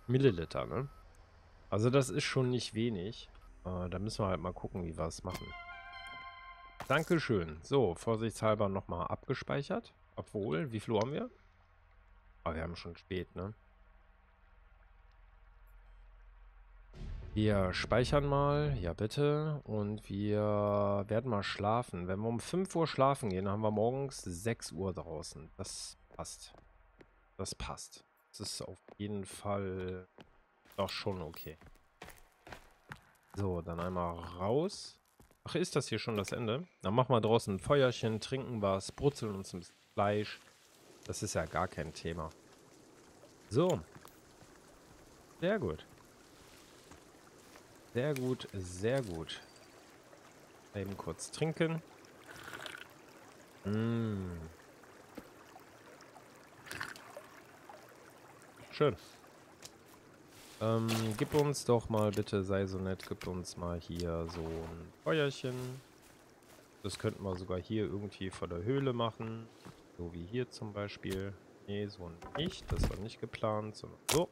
Milliliter, ne? Also das ist schon nicht wenig. Äh, da müssen wir halt mal gucken, wie wir es machen. Dankeschön. So, vorsichtshalber nochmal abgespeichert. Obwohl, wie viel haben wir? Aber ah, wir haben schon spät, ne? Wir speichern mal, ja bitte. Und wir werden mal schlafen. Wenn wir um 5 Uhr schlafen gehen, haben wir morgens 6 Uhr draußen. Das passt. Das passt. Das ist auf jeden Fall doch schon okay. So, dann einmal raus. Ach, ist das hier schon das Ende? Dann machen wir draußen ein Feuerchen, trinken was, brutzeln uns ein Fleisch. Das ist ja gar kein Thema. So. Sehr gut. Sehr gut, sehr gut. Eben kurz trinken. Mmh. Schön. Ähm, gib uns doch mal bitte, sei so nett, gib uns mal hier so ein Feuerchen. Das könnten wir sogar hier irgendwie vor der Höhle machen. So wie hier zum Beispiel. Nee, so nicht. Das war nicht geplant, sondern so.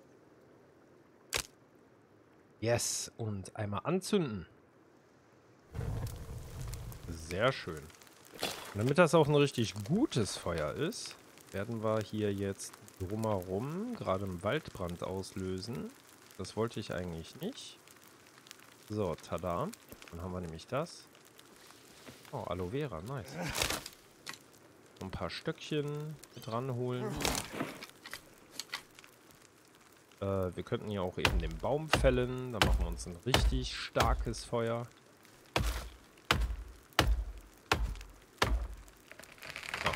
Yes, und einmal anzünden. Sehr schön. Und damit das auch ein richtig gutes Feuer ist, werden wir hier jetzt drumherum gerade einen Waldbrand auslösen. Das wollte ich eigentlich nicht. So, tada. Dann haben wir nämlich das. Oh, Aloe Vera, nice. Ein paar Stöckchen dran holen. Äh, wir könnten hier auch eben den Baum fällen. Da machen wir uns ein richtig starkes Feuer. So.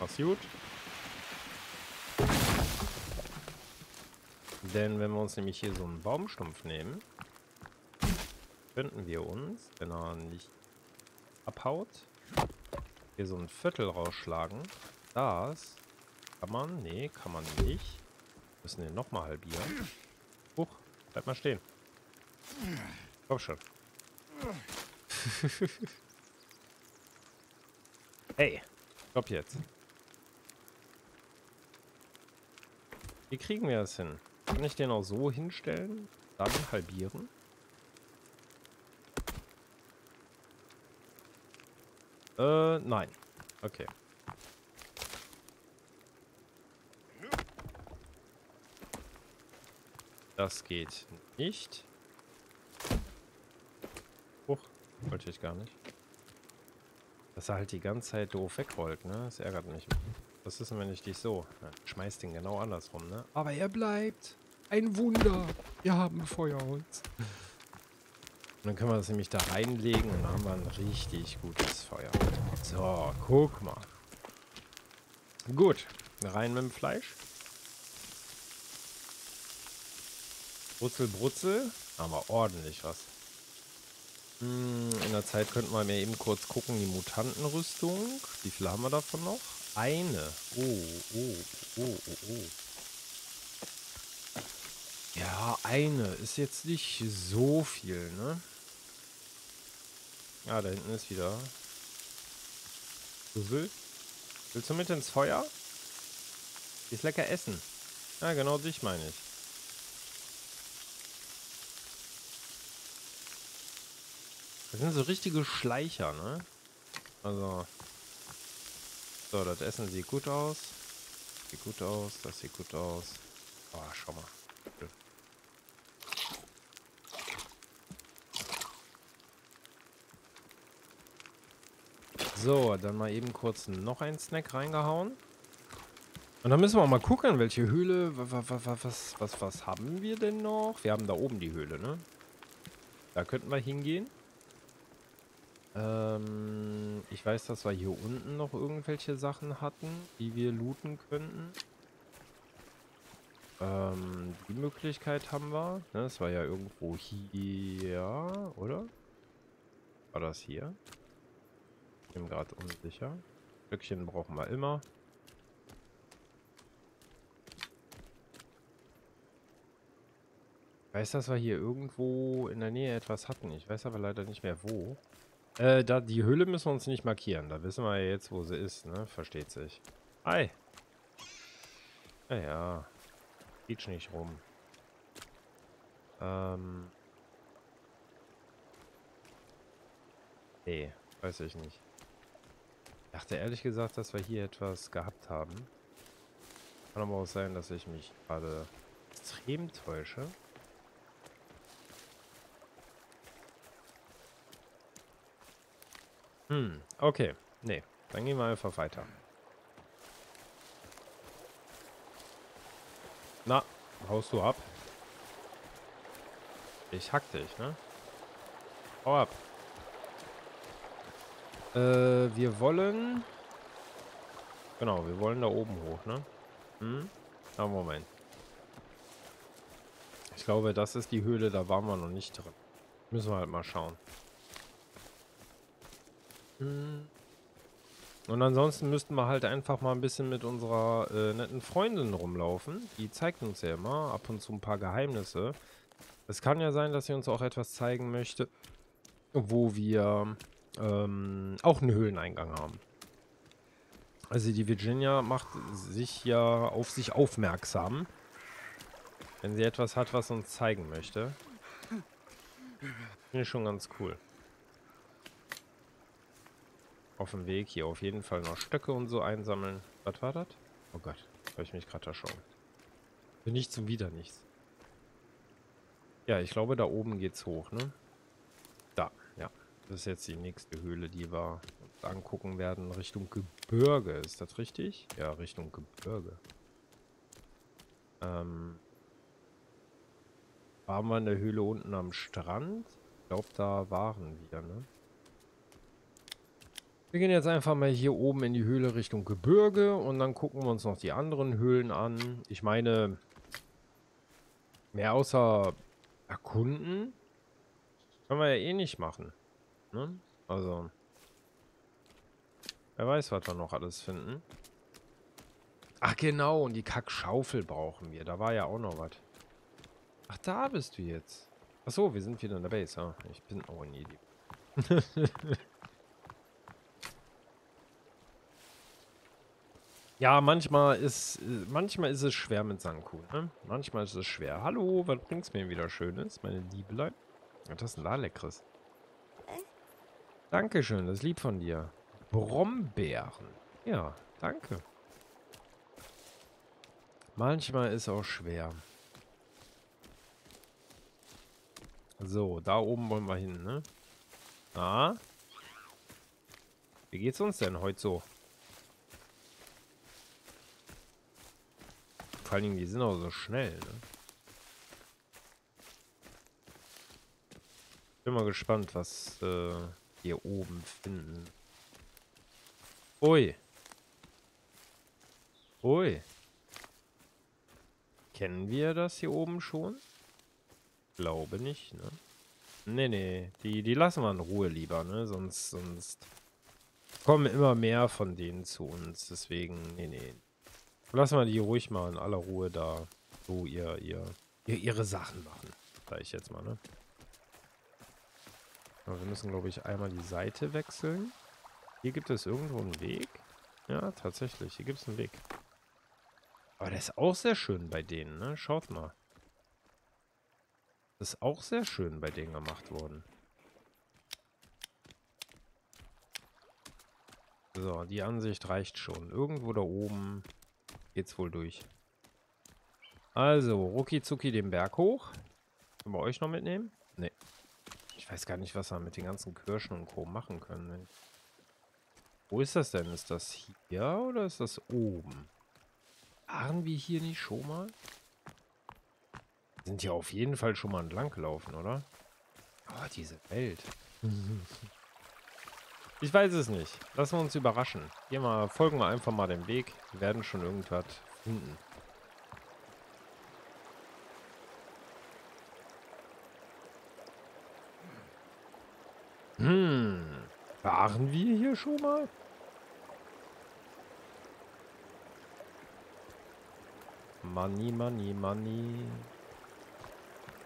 Mach's gut. Denn wenn wir uns nämlich hier so einen Baumstumpf nehmen, könnten wir uns, wenn er nicht abhaut, hier so ein Viertel rausschlagen. Das kann man, nee, kann man nicht. Müssen den nochmal halbieren. Huch, bleib mal stehen. Komm schon. (laughs) hey, stopp jetzt. Wie kriegen wir das hin? Kann ich den auch so hinstellen? Dann halbieren? Äh, nein. Okay. Das geht nicht. Huch, wollte ich gar nicht. Dass er halt die ganze Zeit doof wegrollt, ne? Das ärgert mich. Was ist denn, wenn ich dich so? Ja, schmeiß den genau andersrum, ne? Aber er bleibt. Ein Wunder. Wir haben Feuerholz. Und dann können wir das nämlich da reinlegen und dann haben wir ein richtig gutes Feuer. So, guck mal. Gut. Rein mit dem Fleisch. Brutzel, Brutzel. Haben wir ordentlich was. Hm, in der Zeit könnten wir mir eben kurz gucken, die Mutantenrüstung. Wie viele haben wir davon noch? Eine. Oh, oh, oh, oh, oh. Ja, eine. Ist jetzt nicht so viel, ne? Ja, da hinten ist wieder. Puzzle. Willst du mit ins Feuer? Ist lecker essen. Ja, genau dich meine ich. Das sind so richtige Schleicher, ne? Also, so, das Essen sieht gut aus. Sieht gut aus, das sieht gut aus. Oh, schau mal. So, dann mal eben kurz noch ein Snack reingehauen. Und dann müssen wir mal gucken, welche Höhle, was, was, was, was haben wir denn noch? Wir haben da oben die Höhle, ne? Da könnten wir hingehen. Ähm, ich weiß, dass wir hier unten noch irgendwelche Sachen hatten, die wir looten könnten. Ähm, die Möglichkeit haben wir. Ne, das war ja irgendwo hier, oder? War das hier? Ich bin gerade unsicher. Stückchen brauchen wir immer. Ich weiß, dass wir hier irgendwo in der Nähe etwas hatten. Ich weiß aber leider nicht mehr wo. Äh, da, die Höhle müssen wir uns nicht markieren. Da wissen wir ja jetzt, wo sie ist, ne? Versteht sich. Hi. Naja. Geht nicht rum. Ähm. Nee, weiß ich nicht. Ich dachte ehrlich gesagt, dass wir hier etwas gehabt haben. Kann aber auch sein, dass ich mich gerade extrem täusche. Hm, okay. Nee, dann gehen wir einfach weiter. Na, haust du ab? Ich hack dich, ne? Hau ab. Äh, wir wollen... Genau, wir wollen da oben hoch, ne? Hm? Na, Moment. Ich glaube, das ist die Höhle, da waren wir noch nicht drin. Müssen wir halt mal schauen. Hm. Und ansonsten müssten wir halt einfach mal ein bisschen mit unserer äh, netten Freundin rumlaufen. Die zeigt uns ja immer ab und zu ein paar Geheimnisse. Es kann ja sein, dass sie uns auch etwas zeigen möchte, wo wir ähm, auch einen Höhleneingang haben. Also die Virginia macht sich ja auf sich aufmerksam, wenn sie etwas hat, was uns zeigen möchte. Finde ich schon ganz cool. Auf dem Weg hier auf jeden Fall noch Stöcke und so einsammeln. Was war das? Oh Gott, habe ich mich gerade erschaut. Für nichts und wieder nichts. Ja, ich glaube, da oben geht's hoch, ne? Da, ja. Das ist jetzt die nächste Höhle, die wir uns angucken werden. Richtung Gebirge. Ist das richtig? Ja, Richtung Gebirge. Ähm. Waren wir in der Höhle unten am Strand? Ich glaube, da waren wir, ne? Wir gehen jetzt einfach mal hier oben in die Höhle Richtung Gebirge und dann gucken wir uns noch die anderen Höhlen an. Ich meine, mehr außer erkunden können wir ja eh nicht machen. Ne? Also, wer weiß, was wir noch alles finden. Ach genau, und die Kackschaufel brauchen wir. Da war ja auch noch was. Ach, da bist du jetzt. Ach so, wir sind wieder in der Base. Ja, ich bin auch ein Idiot. (laughs) Ja, manchmal ist, äh, manchmal ist es schwer mit Sanku, ne? Manchmal ist es schwer. Hallo, was bringt's mir wieder Schönes, meine Liebelein? Was ist denn da Leckeres? Dankeschön, das ist lieb von dir. Brombeeren. Ja, danke. Manchmal ist auch schwer. So, da oben wollen wir hin, ne? Ah? Wie geht's uns denn heute so? Vor allen Dingen, die sind auch so schnell, ne? Bin mal gespannt, was äh, hier oben finden. Ui. Ui. Kennen wir das hier oben schon? Glaube nicht, ne? Nee, nee. Die, die lassen wir in Ruhe lieber, ne? Sonst, sonst kommen immer mehr von denen zu uns. Deswegen, nee, nee. Lassen wir die ruhig mal in aller Ruhe da so ihr, ihr, ihr ihre Sachen machen. Sag ich jetzt mal, ne? Aber wir müssen, glaube ich, einmal die Seite wechseln. Hier gibt es irgendwo einen Weg. Ja, tatsächlich. Hier gibt es einen Weg. Aber der ist auch sehr schön bei denen, ne? Schaut mal. Das ist auch sehr schön bei denen gemacht worden. So, die Ansicht reicht schon. Irgendwo da oben geht's wohl durch. Also, rucki zucki den Berg hoch. Können wir euch noch mitnehmen? Nee. Ich weiß gar nicht, was wir mit den ganzen Kirschen und Co. machen können. Wo ist das denn? Ist das hier oder ist das oben? Waren wir hier nicht schon mal? Sind hier auf jeden Fall schon mal entlang gelaufen, oder? Oh, diese Welt. (laughs) Ich weiß es nicht. Lassen wir uns überraschen. Hier mal, folgen wir einfach mal dem Weg. Wir werden schon irgendwas finden. Hm. Waren wir hier schon mal? Money, money, money.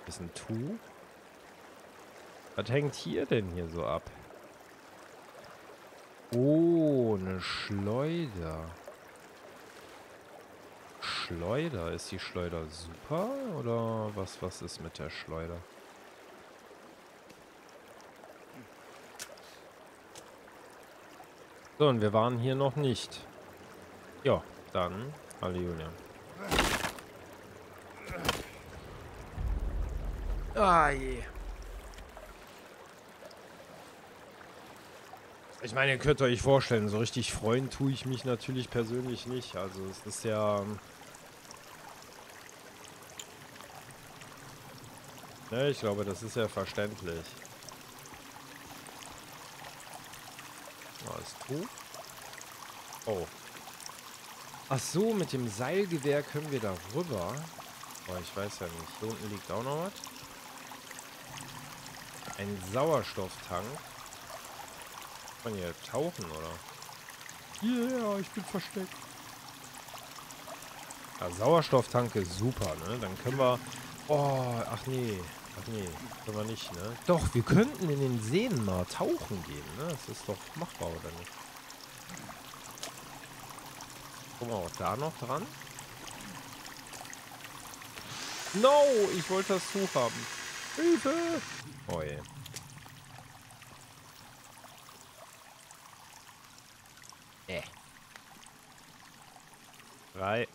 Ist ein Tuch? Was hängt hier denn hier so ab? Oh, eine Schleuder. Schleuder. Ist die Schleuder super? Oder was, was ist mit der Schleuder? So, und wir waren hier noch nicht. Ja, dann. Hallo Julian. Ah je. Ich meine, ihr könnt euch vorstellen, so richtig freuen tue ich mich natürlich persönlich nicht. Also es ist ja... Ne, ich glaube, das ist ja verständlich. Was du? Oh. Ach so, mit dem Seilgewehr können wir da rüber. Oh, ich weiß ja nicht. Hier unten liegt auch noch was. Ein Sauerstofftank. Kann man hier tauchen, oder? Yeah, ich bin versteckt. Ja, Sauerstofftank ist super, ne? Dann können wir... Oh, ach nee. Ach nee, können wir nicht, ne? Doch, wir könnten in den Seen mal tauchen gehen, ne? Das ist doch machbar, oder nicht? Gucken wir auch da noch dran. No, ich wollte das Tuch haben. Hilfe! Oh je. Drei.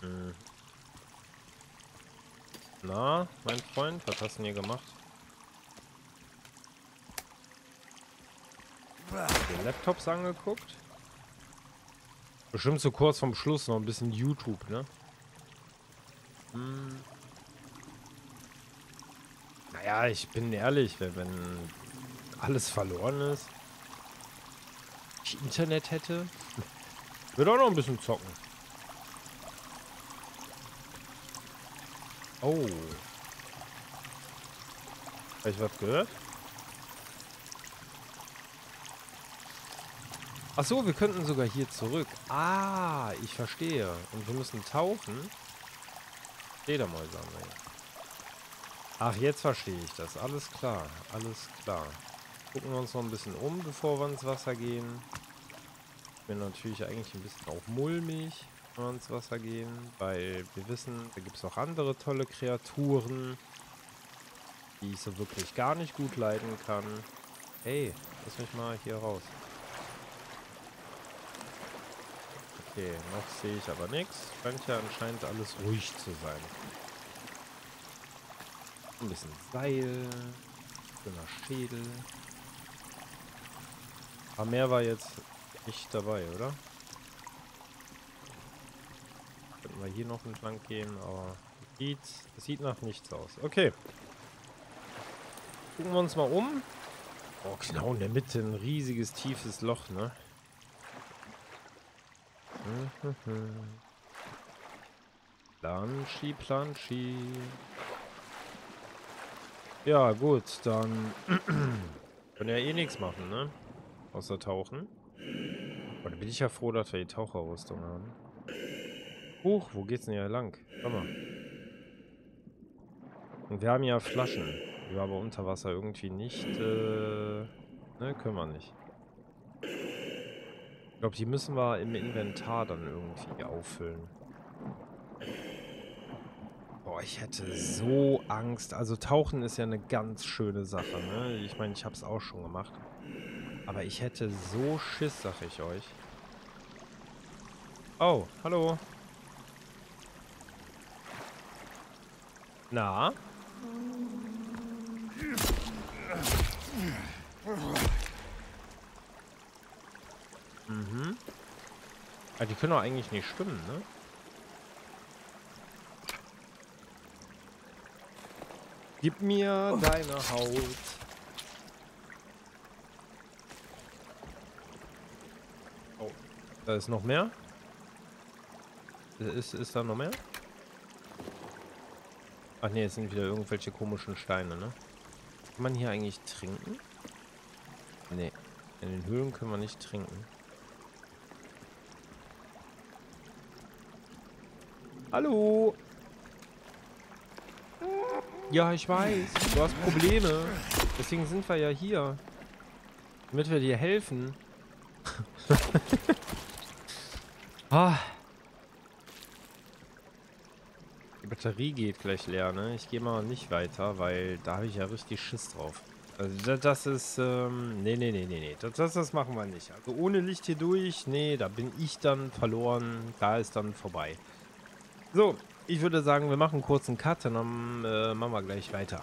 Hm. Na, mein Freund, was hast du denn hier gemacht? Den Laptops angeguckt. Bestimmt so kurz vom Schluss noch ein bisschen YouTube, ne? Hm. Naja, ich bin ehrlich, wenn, alles verloren ist, ich Internet hätte, (laughs) würde auch noch ein bisschen zocken. Oh. Habe ich was gehört? Ach so, wir könnten sogar hier zurück. Ah, ich verstehe. Und wir müssen tauchen. Fledermäuse haben wir Ach, jetzt verstehe ich das. Alles klar, alles klar. Gucken wir uns noch ein bisschen um, bevor wir ins Wasser gehen. Ich bin natürlich eigentlich ein bisschen auch mulmig wir ins Wasser gehen, weil wir wissen, da gibt es auch andere tolle Kreaturen, die ich so wirklich gar nicht gut leiden kann. Hey, lass mich mal hier raus. Okay, noch sehe ich aber nichts. Scheint ja anscheinend alles ruhig zu sein. Ein bisschen Seil. Schöner Schädel. Aber mehr war jetzt nicht dabei, oder? wir hier noch entlang gehen, aber sieht, sieht nach nichts aus. Okay. Gucken wir uns mal um. Oh, genau in der Mitte ein riesiges, tiefes Loch, ne? Planschi, Planschi. Ja, gut, dann können ja eh nichts machen, ne? Außer tauchen. Aber da bin ich ja froh, dass wir die Taucherrüstung haben. Huch, wo geht's denn hier lang? Komm mal. Und wir haben ja Flaschen, die wir aber unter Wasser irgendwie nicht, äh, ne, können wir nicht. Ich glaube, die müssen wir im Inventar dann irgendwie auffüllen. Ich hätte so Angst. Also Tauchen ist ja eine ganz schöne Sache, ne? Ich meine, ich habe es auch schon gemacht. Aber ich hätte so Schiss, sag ich euch. Oh, hallo. Na? Mhm. Ah, die können doch eigentlich nicht schwimmen, ne? Gib mir deine Haut. Oh, da ist noch mehr? Ist, ist da noch mehr? Ach ne, es sind wieder irgendwelche komischen Steine, ne? Kann man hier eigentlich trinken? Ne, in den Höhlen können wir nicht trinken. Hallo? Ja, ich weiß. Du hast Probleme. Deswegen sind wir ja hier. Damit wir dir helfen. (laughs) ah. Batterie geht gleich leer, ne? Ich gehe mal nicht weiter, weil da habe ich ja richtig Schiss drauf. Also das ist, ähm, nee, nee, nee, nee, nee, das, das, das machen wir nicht. Also ohne Licht hier durch, nee, da bin ich dann verloren, da ist dann vorbei. So, ich würde sagen, wir machen einen kurzen Cut und dann äh, machen wir gleich weiter.